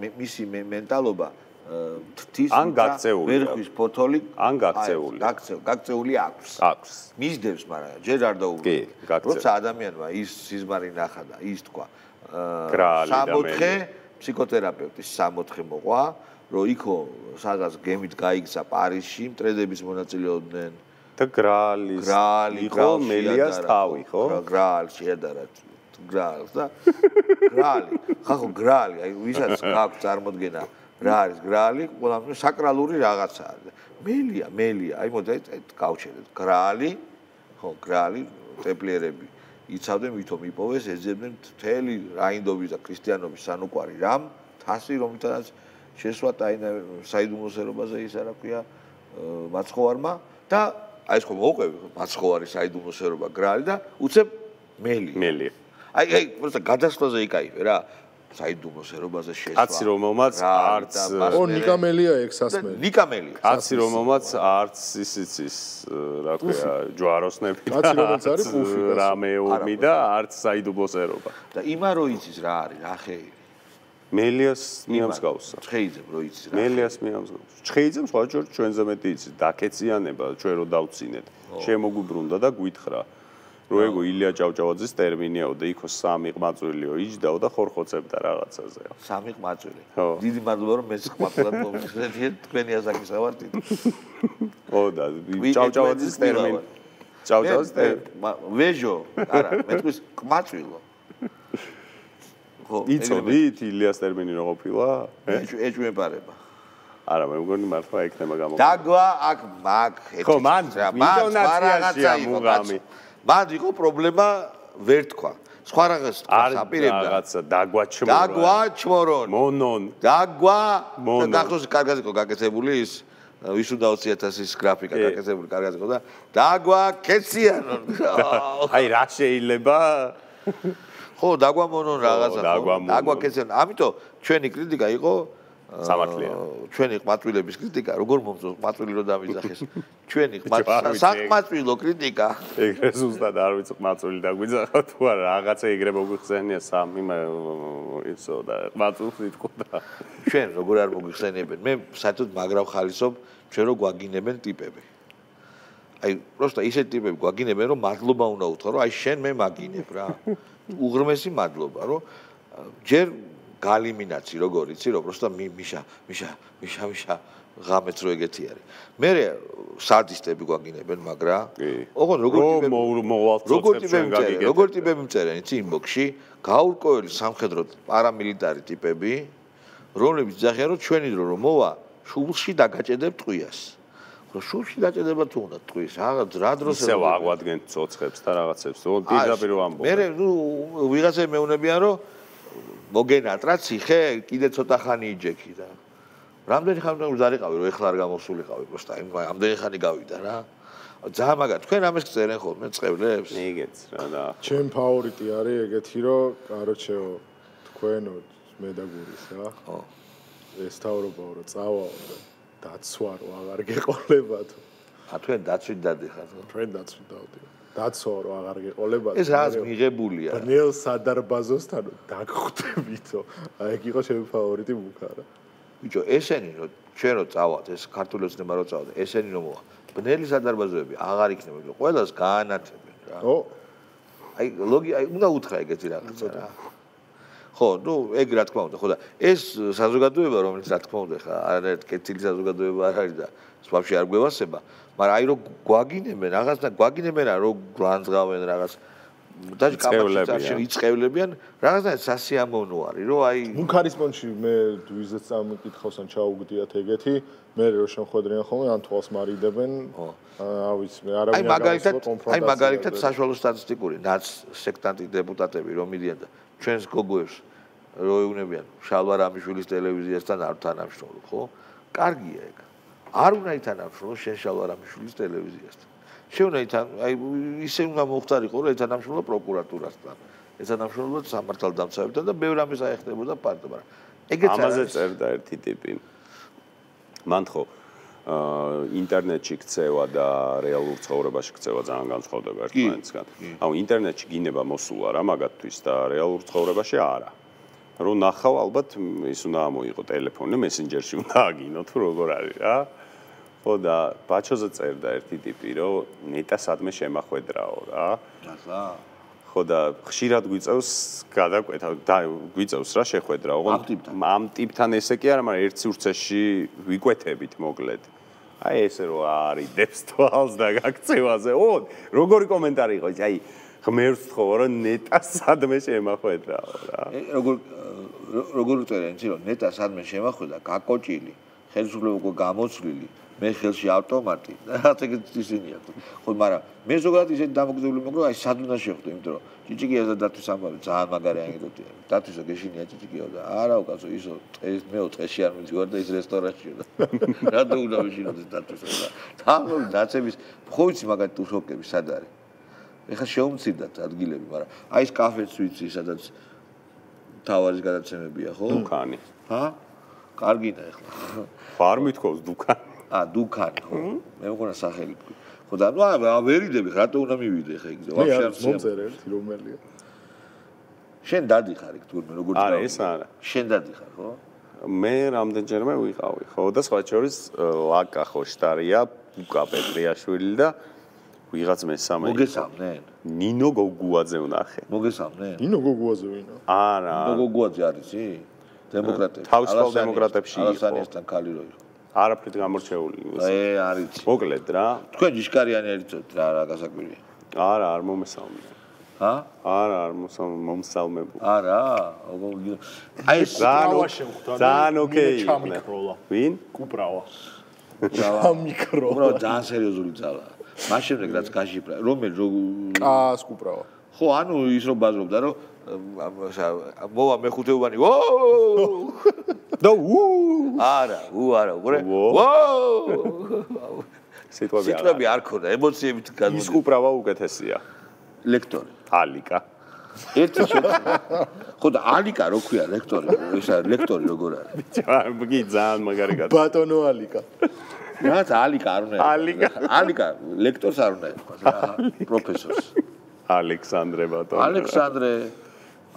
მე მისი მე მენტალობა აა, თითის ან მთა, გაქცეულია. ვერხვის ფოთოლი ან გაქცეული. გაქცეულ გაქცეული აქვს. აქვს. მისდევს, მაგრამ ჯერ არ დაუბრუნდა. კი, როცა ადამიანმა ის სიზმარი ნახა და ის თქვა აა, გრალი და სამოთხე მელი. ფსიქოთერაპევტის სამოთხე მოყვა, რომ იქო სადაც გემით გაიქცა პარიზში, მტრედების მონაწილეობდნენ. და გრალის გრალი იყო მელიას თავი, ხო? გრა- გრალს შეადარა გრალს და [laughs] გრალი. ხახო გრალი აი ვისაც გაქვს წარმოდგენა რა არის გრალი? ყველამ საკრალური რაღაცაა მელია მელია. აი მოდი გავჩერეთ. გრალი ხო გრალი ტემპლიერები იცავდნენ ვითომ იპოვეს ეძებდნენ მთელი რაინდობის და ქრისტიანობის სანუკვარი. რამ? თასი რომითაც შესვა ტაინა საიდუმლოსერობაზე ის არა ქვია მაცხოვარმა და აი ეს ხო მოყვები მაცხოვარი საიდუმლოსერობა გრალი და უცებ მელი მელი. აი აი просто გადასვლაზე იკაიფე რა საიდუმლოსერობაზე შესვა კაცი, რომელმაც გრალი არც, და ო, ო მასმერე- ნიკამელია ეგ და სასმელი. ნიკამელი კაცი რომელმაც არც ისიც ის რა ქვია ჯვაროსნები კაცი, რომელიც არის არც პუფი, კაცი. რამეომი და არც საიდუმლოსერობა. და იმა რო იცის რა არის რა ხე მელიას მიამსგავსა. ცხეიძე რო იცის რა. მელიას მიამსგავსა. ჩხეიძემ სხვა ჯერ ჩვენზე მეტი იცი. დაკეციანება ჩვენ რო დავწინეთ. შემოგვიბრუნდა და გვითხრა. რო ეგო ილია ჭავჭავაძის ტერმინიაო და იქო სამი ყმაწვილიო იჯდაო და ხორხოცებდა რაღაცაზეო. სამი ყმაწვილი. დიდი მადლობა რომ მეც ყმაწვილად მომიხსენიეთ თქვენი ასაკის ავარდი ო და ჭავჭავაძის ტერმინი. ჭავჭავაძის ტერმინი. ვეჟო არა მე თქვის ყმაწვილო ხო იცოდით ილიას ტერმინი რო ყოფილა? ეჭვებარება არა, მე მგონი მართლა იქნება გამო. დაგვა აქ მაგ ხო, მან ინტონაციაშია მუღამი. მან იყო პრობლემა ვერ თქვა სხვა რაღაც თქვა არ აპირებდა რაღაცა დაგვაჩმო. დაგვა ჩმორონ მონონ. დაგვა მონო. გახსოვს კარგად იყო გაკეთებული ის ის უნდა 20000-ის გრაფიკა გაკეთებული კარგად იყო და დაგვა კეციანონ [laughs] აი რა შეიძლება? ხო დაგვა მონონ რაღაცა ხო მონონ. დაგვა კეციანონ ამიტომ ჩვენი კრიტიკა იყო [laughs] სამართლიანი. ჩვენი ყმაწვილების კრიტიკა როგორ მომწონს ყმაწვილი რო დამიძახეს [laughs] ჩვენი [laughs] ეგ. საყმაწვილო კრიტიკა ეგრე ზუსტად არ ვიცი ყმაწვილი დაგვიძახა თუ არა რაღაცა ეგრე მოგვიხსენია სამი მე ისო და ყმაწვილს იტყოდა. ჩვენ როგორ არ მოგვიხსენიებენ მე საერთოდ მაგრა ვხალისობ ჩვენ რო გვაგინებენ ტიპები აი პროსტა ისეთ ტიპები გვაგინებენ რომ მადლობა უნდა უთხრა რომ აი შენ მე მაგინებ რა უღრმესი მადლობა რომ ჯერ გალიმინაცი როგორ იცი რომ პროსტა მიშა მიშა მიშა მიშა ღამეც რო ეგეთი არის მე სადისტები გვაგინებენ მაგრა კი. ოღონ როგორ ტიპები როგორ ტიპები მწერენ გაგიგეთ. როგორ ტიპები მწერენ იცი ინბოქსში გაურკვეველი სამხედრო პარამილიტარი ტიპები რომლებიც ძახიან რომ ჩვენი დრო რომ მოვა შულში დაგაჭედებ ტყვიას რომ შულში დაჭედება თუ უნდა? ტყვის რაღაც რა დროს ისევ აღვადგენ ცოცხებს და რაღაცებს. ო პირდაპირ ამბობ. მე ნუ ვიღაცები მეუნებიან რომ მოგენატრა ციხე კიდე ცოტა ხანი იჯექი და რამდენი ხანი უნდა ზარიყავი რომ ეხლა არ გამოსულიყავი პროსტა იმ ამდენი ხანი გავიდა რა. ძალიან მაგარ თქვენ ამას წერენ ხოლმე წყევლებს ეგეც რა და ჩემ ფავორიტი არის ეგეთი რომ კაროჩეო თქვენო მე და გურის რა. ხო ეს თავრობაო რომ წავაო და დაცვა რომ აღარ გეყოლებათ. ა თქვენ დაცვით დადიხართ ხო ჩვენ დაცვით დავდი დაცვა რომ აღარ გეყოლებათ. ეს რაღაც მიღებულია. ბნელ სადარბაზოსთან დაგხვდებითო აი ეგ იყო ჩემი ფავორიტი მუქა რა ბიჭო ესენი რომ ჩვენ რო წავალთ ეს ქართული ოცნება რო წავალთ ესენი რომ მოვა. ბნელი სადარბაზოები აღარ იქნება ყველას გაანათებენ რა. ო. აი ლოგი აი უნდა უთხრა ეგეთი რაღაცა რა ხო, ну ეგ რა თქმა უნდა, ხო და ეს საზოგადოება, რომელიც რა თქმა უნდა ხა არაერთ კეთილი საზოგადოება არ არის და სხვაში არ გვევასება, მაგრამ აი რომ გვაგინებენ, რაღაცა გვაგინებენ რა, რომ გლანძღავენ რაღაც და კამათში იწევლებიან, რაღაცა სასიამოვნო არის, რომ აი მუნქარისმონში მე ვიზეც წამიკითხავს ან ჩაუგდიათ ეგეთი, მე რო შემხედრიან ხოლმე ან თვალს მარიდებენ. ხო. აა ვიცი მე არავინ არ არის კონფრონტაცია. აი მაგალითად, აი მაგალითად საშუალო სტატისტიკური ნაც სექტანტი დეპუტატები რომ მიდიან და ჩვენს გოგოებს რო ეუნებიან შალვა რამიშვილის ტელევიზიასთან არ თანამშრომლობ, ხო? კარგია ეგ. არ უნდა ითანამშრომლო შენ შალვა რამიშვილის ტელევიზიასთან. შეუნდა ითან აი ისე უნდა მოხდარიყო რომ ეთანამშრომლო პროკურატურასთან ეთანამშრომლო სამართალდამცავებთან და ბევრ ამის აიხდებოდა პარტია მაგრამ ეგეც ამაზე წერდა ერთი ტიპი მან ხო აა ინტერნეტში ქცევა და რეალურ ცხოვრებაში ქცევა ძალიან განსხვავდება ერთმანეთისგან. აუ ინტერნეტში გინება მოსულა რა მაგათთვის და რეალურ ცხოვრებაში არა. რომ ნახავ ალბათ ის უნდა ამოიღო ტელეფონი, მესენჯერში უნდა აგინო თუ როგორ არის რა. ხო და ბაჩოზე წერდა ერთი ტიპი რომ ნეტა სადმე შემახვედრაო რა ახლა ხო და ხშირად გვიწევს გადაკვეთა და გვიწევს რა შეხვედრა ოღონდ ამ ტიპთან ესე კი არა მაგრამ ერთ სივრცეში ვიკვეთებით მოკლედ აი ესე რომ არის დებს თვალს და გაქცევაზე ო როგორი კომენტარი იყო? აი ღმერთს ხო რომ ნეტა სადმე შემახვედრაო რა. როგორ როგორ წერენ იცი რომ ნეტა სადმე შემახვედრა? გაკოჭილი? ხელისუფლება გამოცვლილი მე ხელში ავტომატი. [laughs] რაღაც ეგეთ ისინია ხო მაგრამ მე ზოგადად ისეთ დამოგზავნილი მოგრო აი სად უნდა შეხვდე იმიტომ რომ ჭიჭიკია და დათვის ამბავი ძალიან მაგარი ანგიდოთი დათვისო გეშინია ჭიჭიკია და არა უკაცო ისო ეს მე წეში არ მიცივარ და [laughs] ის რესტორანშია და რა და უნდა ვიშინოთ დათვისო და თამო დაცების ხო ვიცი მაგათ უშოკები სად არის? ეხა შეუმცირდათ ადგილები მაგრამ აი ეს კაფეც ვიცი სადაც თავარის გადაცემებია ხო? დუკანი ჰა? კარგინა ეხლა. ხო არ მithქოს დუკანი ა დუკანი ხო მე მგონა სახელი ხო და ნუ ა ვერიდები რატო უნდა მივიდე ხა იქ ვაფშე არ მომწერე ერთი რომელია. შენ დადი ხარ იქ თურმე როგორ არა ეს არა. შენ დადი ხარ ხო? მე რამდენჯერმე ვიყავი ხო? და სხვა შორის ლაკა ხოშტარია ბუკა პეტრიაშვილი და ვიღაც მესამე მოგესამნენ ნინო გოგუაძე ვნახე მოგესამნენ ნინო გოგუაძე ვინა არა. ნინო გოგუაძე არის ი? დემოკრატები. თავისუფალ დემოკრატებში იყო. ალასანიასთან ქალი რო იყო არაფრით გამორჩეული. აი, არის. მოკლედ რა. თქვენ ჯიშკარიანი ერთად რა რა გასაკვირია. არა, არ მომესალმე. ჰა? არა, არ მომსალმებო. არა, აი ეს რა შემხვდა? ძალიან ოკეი. ჩამიკროლა. ვინ? კუპრავა. ჩამიკროლა. უბრალოდ ძალიან სერიოზული ძალა. მას შემდეგ რაც გაჟიბრა, რომელ კას კუპრავა. ხო, ანუ ის რომ ბაზრობდა, რომ მოვა მეხუთეუბანი. ო! და უ! არა, უ არა, უყურე. ო! [laughs] სიტყვები არა. სიტყვები არ ქონდა, ემოციებით გამოდი. ის უბრალოდ უკეთესია. ლექტორი. ალიკა. ერთი შეცდომა. ხო და ალიკა რო ქვია ლექტორი, არის ლექტორი როგორ არის? ბიჭო, ძალიან მაგარი გადა. ბატონო ალიკა. რაც ალიკა არ უნდა. ალიკა. ალიკა ლექტორს არ უნდა იყოს რა, პროფესორს. ალექსანდრე ბატონო. ალექსანდრე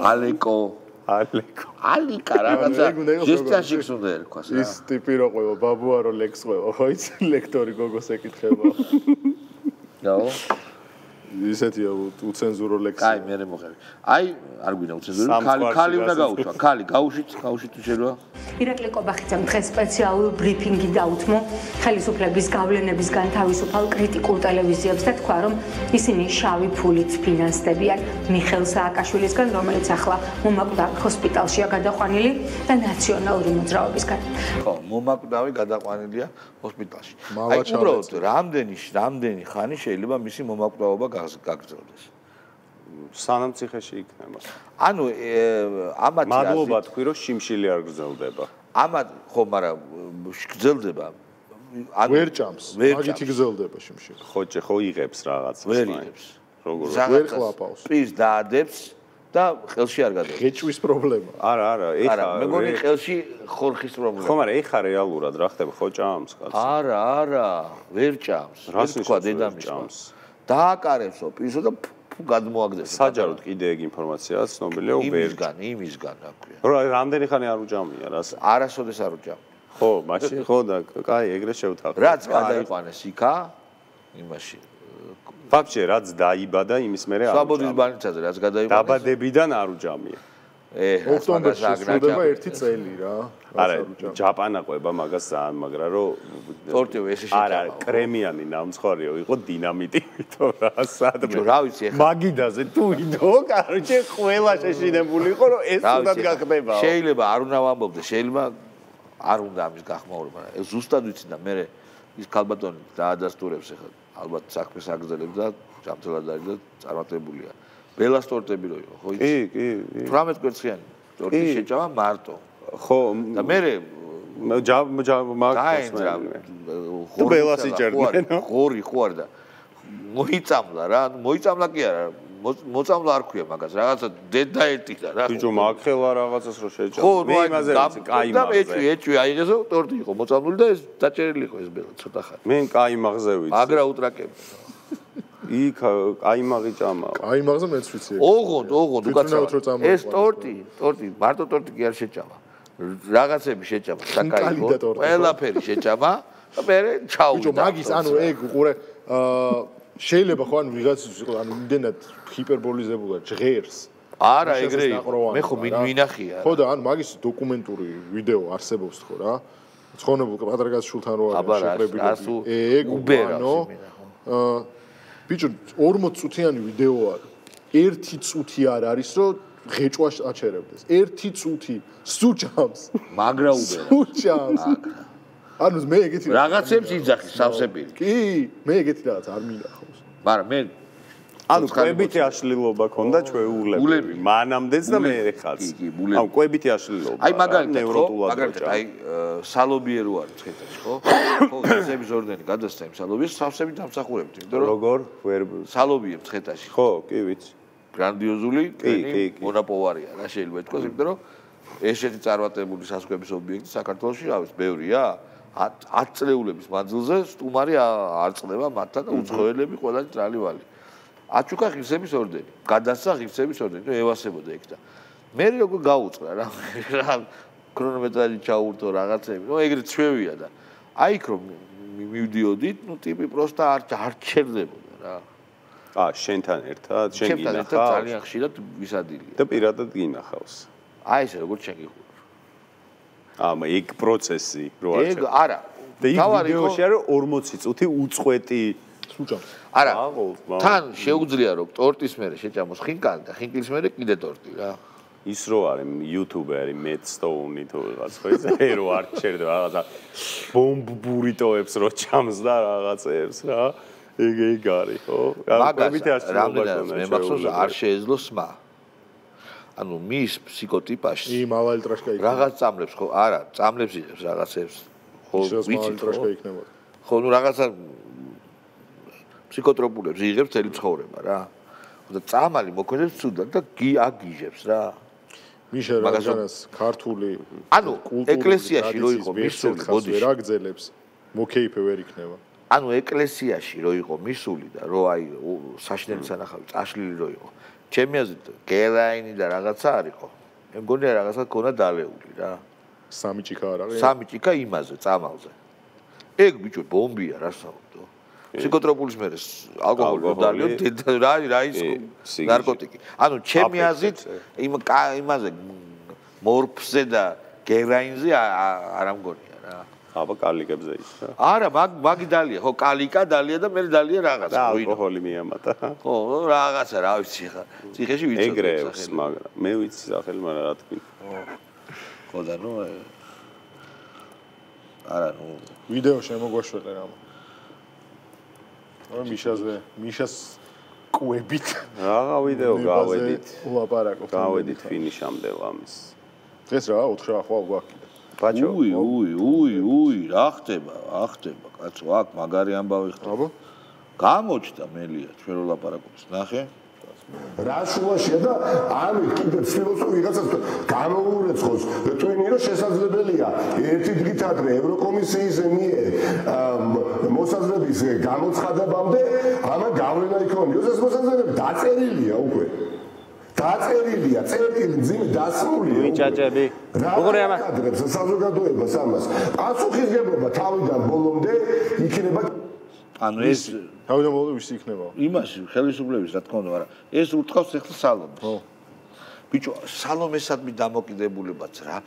ალეკო ალეკო. ალიკა რაღაცა ჟესტიაში უნდა ერქვას რა ის ტიპი რო ყვება ბაბუა რო ლექს ყვება ხო იცი ლექტორი გოგოს ეკითხება. დაო ისეთია უცენზურო ლექსი. კაი, მე მოხები. აი, არ გვინდა უცენზურო. ქალი, ქალი უნდა გაუჩვა. ქალი, გაუშვით, გაუშვით შეიძლება. ირაკლი კობახიძემ დღეს სპეციალური ბრიფინგი დაუთმო ხელისუფლების გავლენებისგან თავისუფალ კრიტიკულ ტელევიზიებს და თქვა, რომ ისინი შავი ფულით ფინანსდებიან მიხელ სააკაშვილისგან, რომელიც ახლა მომაკვდავი ჰოსპიტალშია გადაყვანილი და ნაციონალური მოძრაობისგან. ხო, მომაკვდავი გადაყვანილია ჰოსპიტალში. აი, უბრალოდ რამდენი რამდენი ხანი შეიძლება მისი გაგრძელდეს. სანამ ციხეში იქნება. ანუ ამათ მადლობა თქვი რომ შიმშილი არ გრძელდება. ამათ ხო, მაგრამ გრძელდება. ანუ ვერ ჭამს. მაგითი გრძელდება შიმშილი. ხოჭე ხო იღებს რაღაცას. ვერ იღებს. როგორ ვერ ხლაპავს. პის დაადებს და ხელში არ გადადის. ღეჭვის პრობლემა. არა, არა, ეხა. არა, მეგონი ხელში ხორხის პრობლემა. ხო, მაგრამ ეხა რეალურად რა ხდება? ხო ჭამს კაცი? არა, არა, ვერ ჭამს. რას თქვა დედამისს? დააკარებსო პისო და გადმოაგდეს. საჯაროდ კიდე ეგ ინფორმაციაა ცნობილია უბერგან, იმისგან აქვია. რა რამდენი ხანი არ უჯამია რას? არასოდეს არ უჯამ. ხო, მაშინ ხო და კაი, ეგრე შევთანხმ. რაც გადაიყვანეს იქა იმაში. ფაქტში რაც დაიბადა იმის მერე არ უჯამია. საბოდის ბანიცაზე რაც გადაიყვანეს. დაბადებიდან არ უჯამია. ოქტომბერში სრულდება ერთი წელი რა. არა, ჯაპანა ყובה მაგას ძალიან, მაგრამ რომ სპორტიო ეს შეჭა. არა, კრემიანი ნამცხვარიო იყო დინამიტი, თვითონ რა სადმე. რა ვიცი ახლა. მაგიდაზე თუ იდო, კაროჩე ყველა შეშინებული იყო, რომ ეს უნდა გახდებაო. შეიძლება არ უნდა ვამბობდე, შეიძლება არ უნდა ამის გახმაურება. ზუსტად ვიცი და მე ის ქალბატონი დაადასტურებს ახლა ალბათ საქმეს აგრძელებს და ჯამთელად არის და წარმატებულია. ბელას ტორტები რო იყო, ხო იცი? კი, კი. 18 კვერცხიანი ტორტი შეჭამა მარტო. ხო და მე ჯა ჯა მაგას თუ ბელას იჭერდნენ ხორი ხო არ და მოიწამლა რა მოიწამლა კი არა მოწამლა არ ქვია მაგას რაღაცა დედა ეტიკა რა. ბიჭო მაგხელა რაღაცას რო შეჭამ მე იმაზე კაი მაგზე და ეჭვი ეჭვი აიღესო ტორტი იყო მოწამლული და ეს დაჭერილი იყო ეს ბელა ცოტა ხარ. მე კაი მაგზე ვიცი. მაგრა უტრაკები იქ კაი მაგი ჭამა. კაი მაგზე მეც ვიცი ოღონდ ოღონდ უკაცრავ ეს ტორტი ტორტი მარტო ტორტი კი არ შეჭამა რაღაცები შეჭამა საკაი ყველაფერი შეჭამა და მე ჩაუ ბიჭო მაგის ანუ ეგ უყურე აა შეიძლება ხო ანუ ვიღაცის იყო ანუ იმდენად ჰიპერბოლიზებულა ჟღერს. არა ეგრე მე ხო მინახია ხო და ანუ მაგის დოკუმენტური ვიდეო არსებობს ხო რა. ცხონებულ პატრაგას შულთან რო არის შეყრებილი ეგ უბანო. აა ბიჭო 40 წუთიანი ვიდეო არის ერთი წუთი არ არის რომ ღეჭვა აჩერებდეს. ერთი წუთი სუჭამს. მაგრა უბერა. სუჭამს. [laughs] ანუ მე ეგეთი რაღაცებს იძახი სავსები. კი, მე ეგეთი რაღაც არ მინახავს. მაგრამ მე ანუ კვებითი აშლილობა ქონდა ჩვეულები. ულები. მანამდეც და მე ხალხს. კი, კი, ულები. ანუ კვებითი აშლილობა. აი მაგალითად ხო, მაგალითად აი სალობიერო არის ცხეთაში, ხო? [coughs] ხო, ესების ორდენი გადასცა იმ სალობიერს სავსები დამსახურებთ, იმიტომ რომ როგორ ვერ სალობიერ ცხეთაში. ხო, კი ვიცი. გრანდიოზული მონაპოვარია რა შეიძლება ითქვას იმიტომ რომ ესეთი წარმატებული სასკვების ობიექტი საქართველოში არის ბევრია 10 წლეულების მანძილზე სტუმარი არ წდება მათთან და უცხოელები ყველა ტრალივალი აჩუკა ღირსების ორდენი გადასცა ღირსების ორდენი რომ ევასებოდა იქ და მე როგორ გაუწყდა რა რა ქრონომეტრაჟი ჩაურთო რაღაცები ნუ ეგრე ჩვევია და აი იქ რომ მივდიოდით ნუ ტიპი პროსტა არ არ ჩერდებოდა რა ა შენთან ერთად შენ გინახავს? შენთან ერთად ძალიან ხშირად ვისადილია. და პირადად გინახავს. აი ესე როგორ შენ გიხურ. ამა ეგ პროცესი რო არის. ეგ არა. და იქ ვიდეოში არის 40 წუთი უწყვეტი სუჭამს. არა. თან შეუძლია რომ ტორტის მერე შეჭამოს ხინკალი და ხინკლის მერე კიდე ტორტი რა. ის რო არის იუთუბერი მეც სტოუნი თუ რაღაც ხო ისე [laughs] რო არ ჩერდა რაღაცა ბომბ ბურიტოებს რო ჩამს და რაღაცებს რა. ეგ ეგ არის ხო? მაგით რამდენად მე მახსოვს არ შეეძლო სმა. ანუ მის ფსიქოტიპაში ი მავალი ტრაშკა იქნება. რაღაც წამლებს ხო? არა, წამლებს იღებს რაღაცებს. ხო, ვიცი ტრაშკა იქნება. ხო, ნუ რაღაცა ფსიქოტროპულებს იღებს თელი ცხოვრება რა. და წამალი მოქმედებს ცუდად და გი აგიჟებს რა. მიშა რაღაცას ქართული ანუ ეკლესიაში რო იყო მისული ბოდიში. რა გძელებს მოკეიფე ვერ იქნება. ანუ ეკლესიაში რო იყო მისული და რო აი საშნელი სანახავი წაშლილი რო იყო ჩემი აზრით გერაინი და რაღაცა არისო მე მგონია რაღაცა ქონა დალეული რა. სამი ჭიქა არ არის სამი ჭიქა იმაზე წამალზე. ეგ ბიჭო ბომბია რა საუბრო ფსიქოტროპულის მერე ალკოჰოლი დალიო რა რა ის ნარკოტიკი ანუ ჩემი აზრით იმ იმაზე მორფზე და გერაინზე არ ამგონია აბა კალიკებზე ის რა. არა, მაგ მაგი დალია, ხო, კალიკა დალია და მე დალია რაღაცა. რა ალკოჰოლი მიამატა. ხო, რაღაცა, რა ვიცი ხა. ციხეში ვიცი. ეგრეებს, მაგრამ მე ვიცი სახელი, მაგრამ რა თქვი. ხო და ნუ არა, ნუ ვიდეო შემოგვაშველე რა. მიშაზე, მიშას კვებით. რაღა ვიდეო გავედით. ულაპარაკობ. გავედით ფინიშამდე ამის. ეს რა, 4 ახვალ გვაქვს. ბაჭო უი უი უი უი რა ხდება რა ხდება კაცო აქ მაგარი ამბავი ხდება აბა გამოჩდა მელია ჩვენ რო ლაპარაკობს ნახე რა შუაშია და ამი კიდე ცდილობს რომ ვიღაცას გამოურეცხოს ტვინი რომ შესაძლებელია ერთი დღით ადრე ევროკომისიის მიერ მოსაზრების გამოცხადებამდე ამა გავლენა იქონიოს ეს მოსაზრება დაწერილია უკვე. დაწერილია წერილი ძიმ დასმული ვიჭაჭები. უყურე ამა. კადრებს საზოგადოებას ამას? პასუხისგებლობა თავიდან ბოლომდე იქნება ანუ ეს თავიდან ბოლომდე ვის იქნება იმაში ხელისუფლების რა თქმა უნდა მაგრამ ეს უთხოვს ახლა სალონს ხო ბიჭო, სალომესადმი დამოკიდებულებაც რა.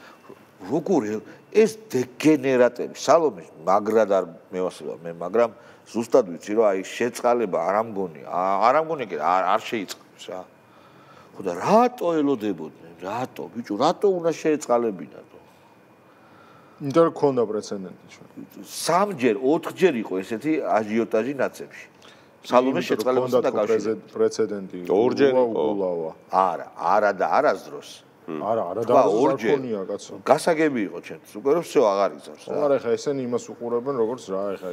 როგორ ეს დეგენერატები, სალომე მაგრად არ მევასება მე, მაგრამ ზუსტად ვიცი რომ აი შეწყალება არ ამგონი, არ ამგონი კი არ არ შეიწყებს რა. ხო და რატო ელოდებოდნენ? რატო? ბიჭო, რატო უნდა შეეწყალებინათო? იმიტომ რომ ქონდა პრეცედენტი ჩვენ. სამჯერ, ოთხჯერ იყო ესეთი აჟიოტაჟი ნაცებში. სალომე შეწყალებასთან დაკავშირებით პრეცედენტი. ორჯერ იყო. არა, არა და არასდროს. არა, არა და ორჯერ. კაცო. გასაგები იყო ჩვენც. უკვე რომ всё აღარ იცავს რა. არა, ხა ესენი იმას უყურებენ როგორც რა, ხა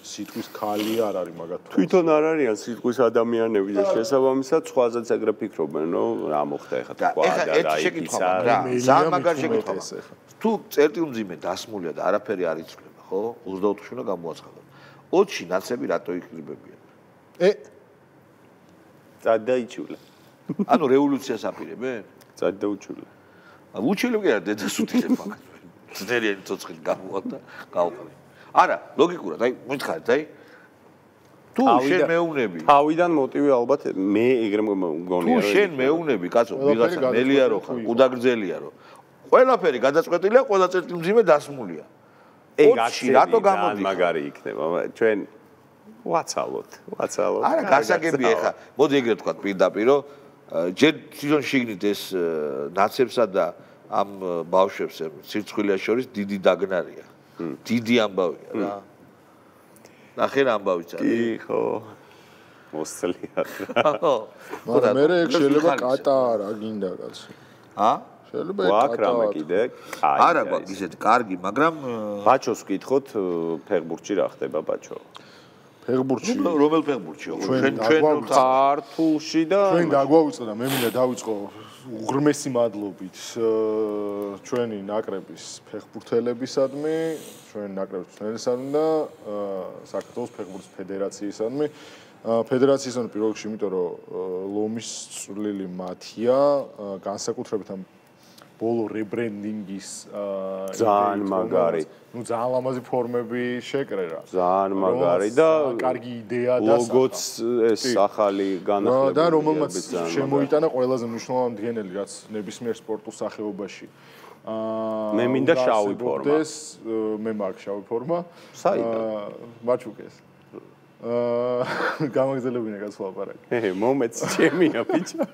სიტყვის ქალი არ არის მაგათ თვითონ არ არიან სიტყვის ადამიანები და შესაბამისად სხვაზეც ეგრე ფიქრობენ რომ რა მოხდა ეხლა თქვა და რა ისა რა ძალიან მაგარი შეკითხვა თუ წერტილმძიმე დასმულია და არაფერი არ იცვლება ხო? 24 შუნა გამოაცხადა. 20-ში ნაცები რატო იქრიბებიან ე წადაიჩულა ანუ რევოლუციას აპირებენ წადაუჩულა უჩილებ კი არა დედასუთილებ მაგას ძნელიანი ცოცხლი გამოვა და გავყრი არა ლოგიკურად აი მითხარით აი თუ შენ მეუნები თავიდან მოტივი ალბათ მე ეგრე მგონია თუ შენ მეუნები კაცო ვიღაცა ნელია რო ხარ უდაგრძელია რო. ყველაფერი გადაწყვეტილია ყველა წერტილმძიმე დასმულია. ეგ აქცია რატო გამოდი მაგარი იქნება ჩვენ ვაცალოთ ვაცალოთ. არა გასაგებია ხა მოდი ეგრე თქვა პირდაპირ რომ ჯერ სიზონ შიგნით ეს ნაცებსა და ამ ბავშვებს სირცხვილიას შორის დიდი დაგნარია დიდი ამბავია რა. ნახე რა ამბავიც არის. კი, ხო. მოსწლია. ხო. მაგრამ მე ეგ შეიძლება კატარა გინდა კაცო. ა? შეიძლება კატარა კიდე. არა გვაქვს ისეთი კარგი, მაგრამ ბაჩოს ვკითხოთ ფეგბურთში რა ხდება ბაჩო? ფეგბურთში. რომელ ფეგბურთშიო? ჩვენ ჩვენ ქართულში და ჩვენ დაგვაუწყდა მე მინდა დავიწყო უღრმესი მადლობით ჩვენი ნაკრების ფეხბურთელებისადმი, ჩვენი ნაკრების ფეხბურთელებისადმი და საქართველოს ფეხბურთის ფედერაციისადმი. ფედერაციისადმი პირველ რიგში, იმიტომ რომ ლომის წვლილი მათია, განსაკუთრებით ამ ბოლო რებრენდინგის ძალიან მაგარი. ну ძალიან ლამაზი ფორმები შეკრერა. ძალიან მაგარი და კარგი იდეა და ლოგოც ეს ახალი განახლება. და რომელმაც შემოიტანა ყველაზე მნიშვნელოვანი მდგენელი რაც ნებისმიერ სპორტულ სახეობაში. აა მე მინდა შავი ფორმა. ეს მე მაქვს შავი ფორმა. საიდან? მაჩუკეს. აა გამაგზელებინა გასვლაპარაკი. ეე მომეც ჩემია ბიჭო.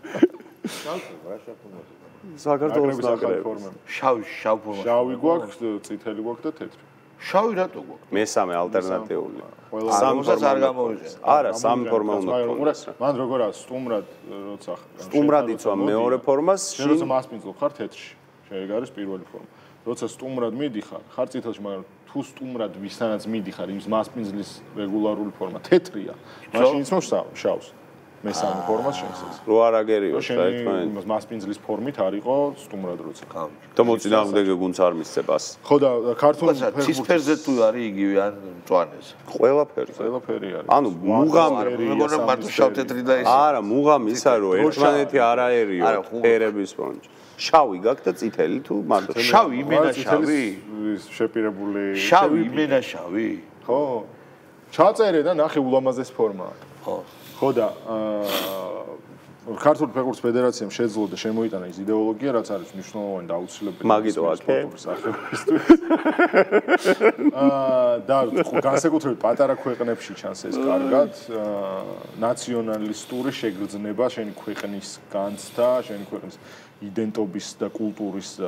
შავი რა შაფონა. საქართველოს ნაკრები. შავი, შავ ფორმა. შავი გვაქვს, წითელი გვაქვს და თეთრი. შავი რატო გვაქვს? მესამე ალტერნატიული. სამსაც არ გამოვიდეს. არა, სამ ფორმა უნდა გქონდეს. მან როგორა სტუმრად როცა სტუმრად იწვა მეორე ფორმას, შენ როცა მასპინძლობ ხარ თეთრში. შენ არის პირველი ფორმა. როცა სტუმრად მიდიხარ, ხარ წითელში, მაგრამ თუ სტუმრად ვისთანაც მიდიხარ, იმ მასპინძლის რეგულარული ფორმა თეთრია. მაშინ იცნობს შავს. მესამე ფორმას შენსაც. რო არ აგერიო საერთოდ. იმას მასპინძლის ფორმით არისო სტუმრად როცა. და მოწინააღმდეგე გუნც არ მისცებას. ხო და ქართულ ცისფერზე თუ არის იგივე ან მწვანეზე. ყველაფერი. ყველაფერი არის. ანუ მუღამი მეგონა მარტო შავთეთრი და ეს. არა, მუღამი ისა რო ერთმანეთი არ აერიო ფერების ფონჯი. შავი გაქვს და წითელი თუ მარტო შავი იმენა შავი შეპირებული შავი იმენა შავი ხო ჩაწერე და ნახე ულამაზეს ფორმაა ხო ხო და ქართული ფეხბურთის ფედერაციამ შეძლო და შემოიტანა ის იდეოლოგია, რაც არის მნიშვნელოვანი და აუცილებელი მაგიტო აქე. [laughs] აა და განსაკუთრებით პატარა ქვეყნებში ჩანს ეს კარგად, აა ნაციონალისტური შეგრძნება შენი ქვეყნის განცდა, შენი ქვეყნის იდენტობის და კულტურის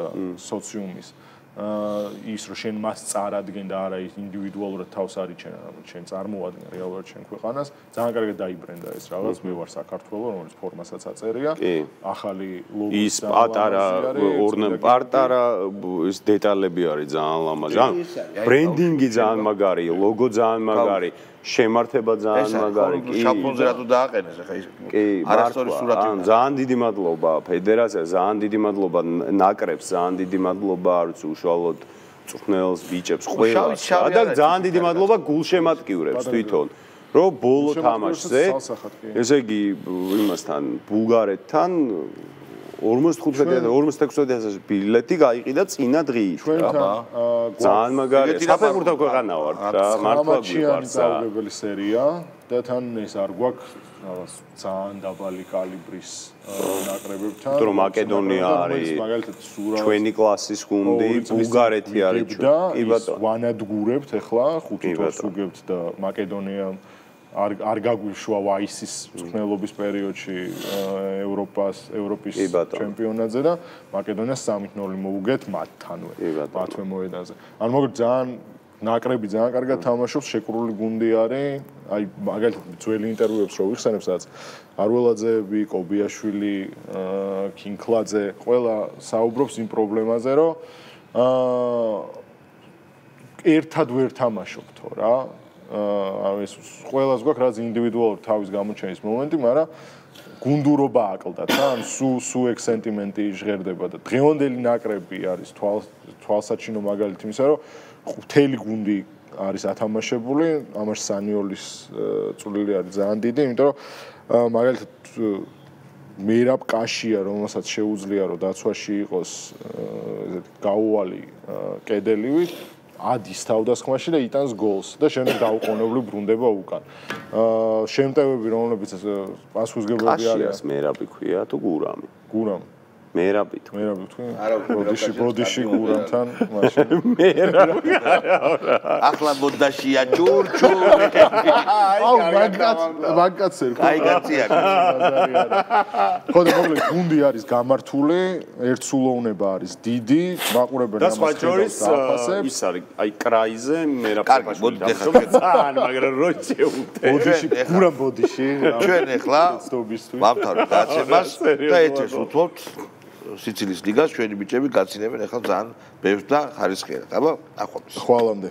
სოციუმის. აა ის რომ შენ მას წარადგენ და არა ის ინდივიდუალურად თავს არიჩენ, ანუ შენ წარმოადგენ რეალურად შენ ქვეყანას, ძალიან კარგად დაიბრენდა ეს რაღაც, მე ვარ საქართველოს, რომელიც ფორმასაც აწერია. ახალი ლოგო ის პატარა ორნემ პარტარა ის დეტალები არის ძალიან ლამაზი. ბრენდინგი ძალიან მაგარია, ლოგო ძალიან მაგარი. შემართება ძალიან მაგარი კი შაპონზე რატო დააყენეს ახლა ის კი არასწორი სურათი ან ძალიან დიდი მადლობა ფედერაცია ძალიან დიდი მადლობა ნაკრებს ძალიან დიდი მადლობა არც უშუალოდ წვრთნელს ბიჭებს ყველას და ძალიან დიდი მადლობა გულშემატკივრებს თვითონ რომ ბოლო თამაშზე ესე იგი იმასთან ბულგარეთთან 45 და 46 ბილეთი გაიყიდა წინა დღით. ჩვენთან ძალიან მაგარი საფეხბურთო ქვეყანა ვარ რა, მართლა გვიყვარს საუბრებელი სერია და თან ეს არ გვაქვს რაღაც ძალიან დაბალი კალიბრის ნაკრებებთან. თუ მაკედონია არის ჩვენი კლასის გუნდი, ბულგარეთი არის კი ბატონო. ვანადგურებთ ახლა ხუთი თავს უგებთ და მაკედონია არ არ გაგვიშვა ვაისის მწვრთნელობის პერიოდში ევროპას ევროპის ჩემპიონატზე და მაკედონიას 3-0 მოუგეთ მათთანვე მათვე მოედანზე. ანუ მოგ ძალიან ნაკრები ძალიან კარგად თამაშობს, შეკრული გუნდი არის. აი მაგალითად ძველი ინტერვიუებს რო ვიხსენებ, სადაც არველაძეები, კობიაშვილი, კინკლაძე, ყველა საუბრობს იმ პრობლემაზე, რომ აა ერთად ვერ თამაშობთო რა. აა ეს ყველას გვაქვს რაც ინდივიდუალური თავის გამოჩენის მომენტი, მაგრამ გუნდურობა აკლდა თან, სუ სუ ეგ სენტიმენტი ჟღერდება და დღევანდელი ნაკრები არის თვალ თვალსაჩინო მაგალითი იმისა, რომ მთელი გუნდი არის ათამაშებული, ამას სანიოლის წვლილი არის ძალიან დიდი, იმიტომ რომ მაგალითად მერაბ კაშია, რომელსაც შეუძლია რომ დაცვაში იყოს ესეთი გაუვალი კედელივი, ადის თავდასხმაში და იტანს გოლს და შემდეგ დაუყოვნებლივ ბრუნდება უკან. აა შემტევები რომლებიც პასუხისგებლები არიან. კაშიას მერაბი ქვია თუ გურამი? გურამი. მერაბი თუ მერაბი თუ არა ბოდიში ბოდიში გურამთან მაშინ. მერაბი ახლა ბოდაშია ჩურჩურ აუ მაგაც მაგაც ერქვა. აი გაცია ხო და მოკლედ გუნდი არის გამართული ერთსულოვნება არის დიდი მაყურებენ ამას და სხვა ჯორის ის არის აი კრაიზე მერაბი ბოდიში ძალიან მაგრამ რო შეუტე ბოდიში გურამ ბოდიში ჩვენ ახლა ვამთავრებთ დაცემას და ეთერს უთმობთ სიცილის ლიგას ჩვენი ბიჭები გაცინებენ ახლა ძალიან ბევრს და ხარისხიერად. აბა, ნახვამდის. ხვალამდე.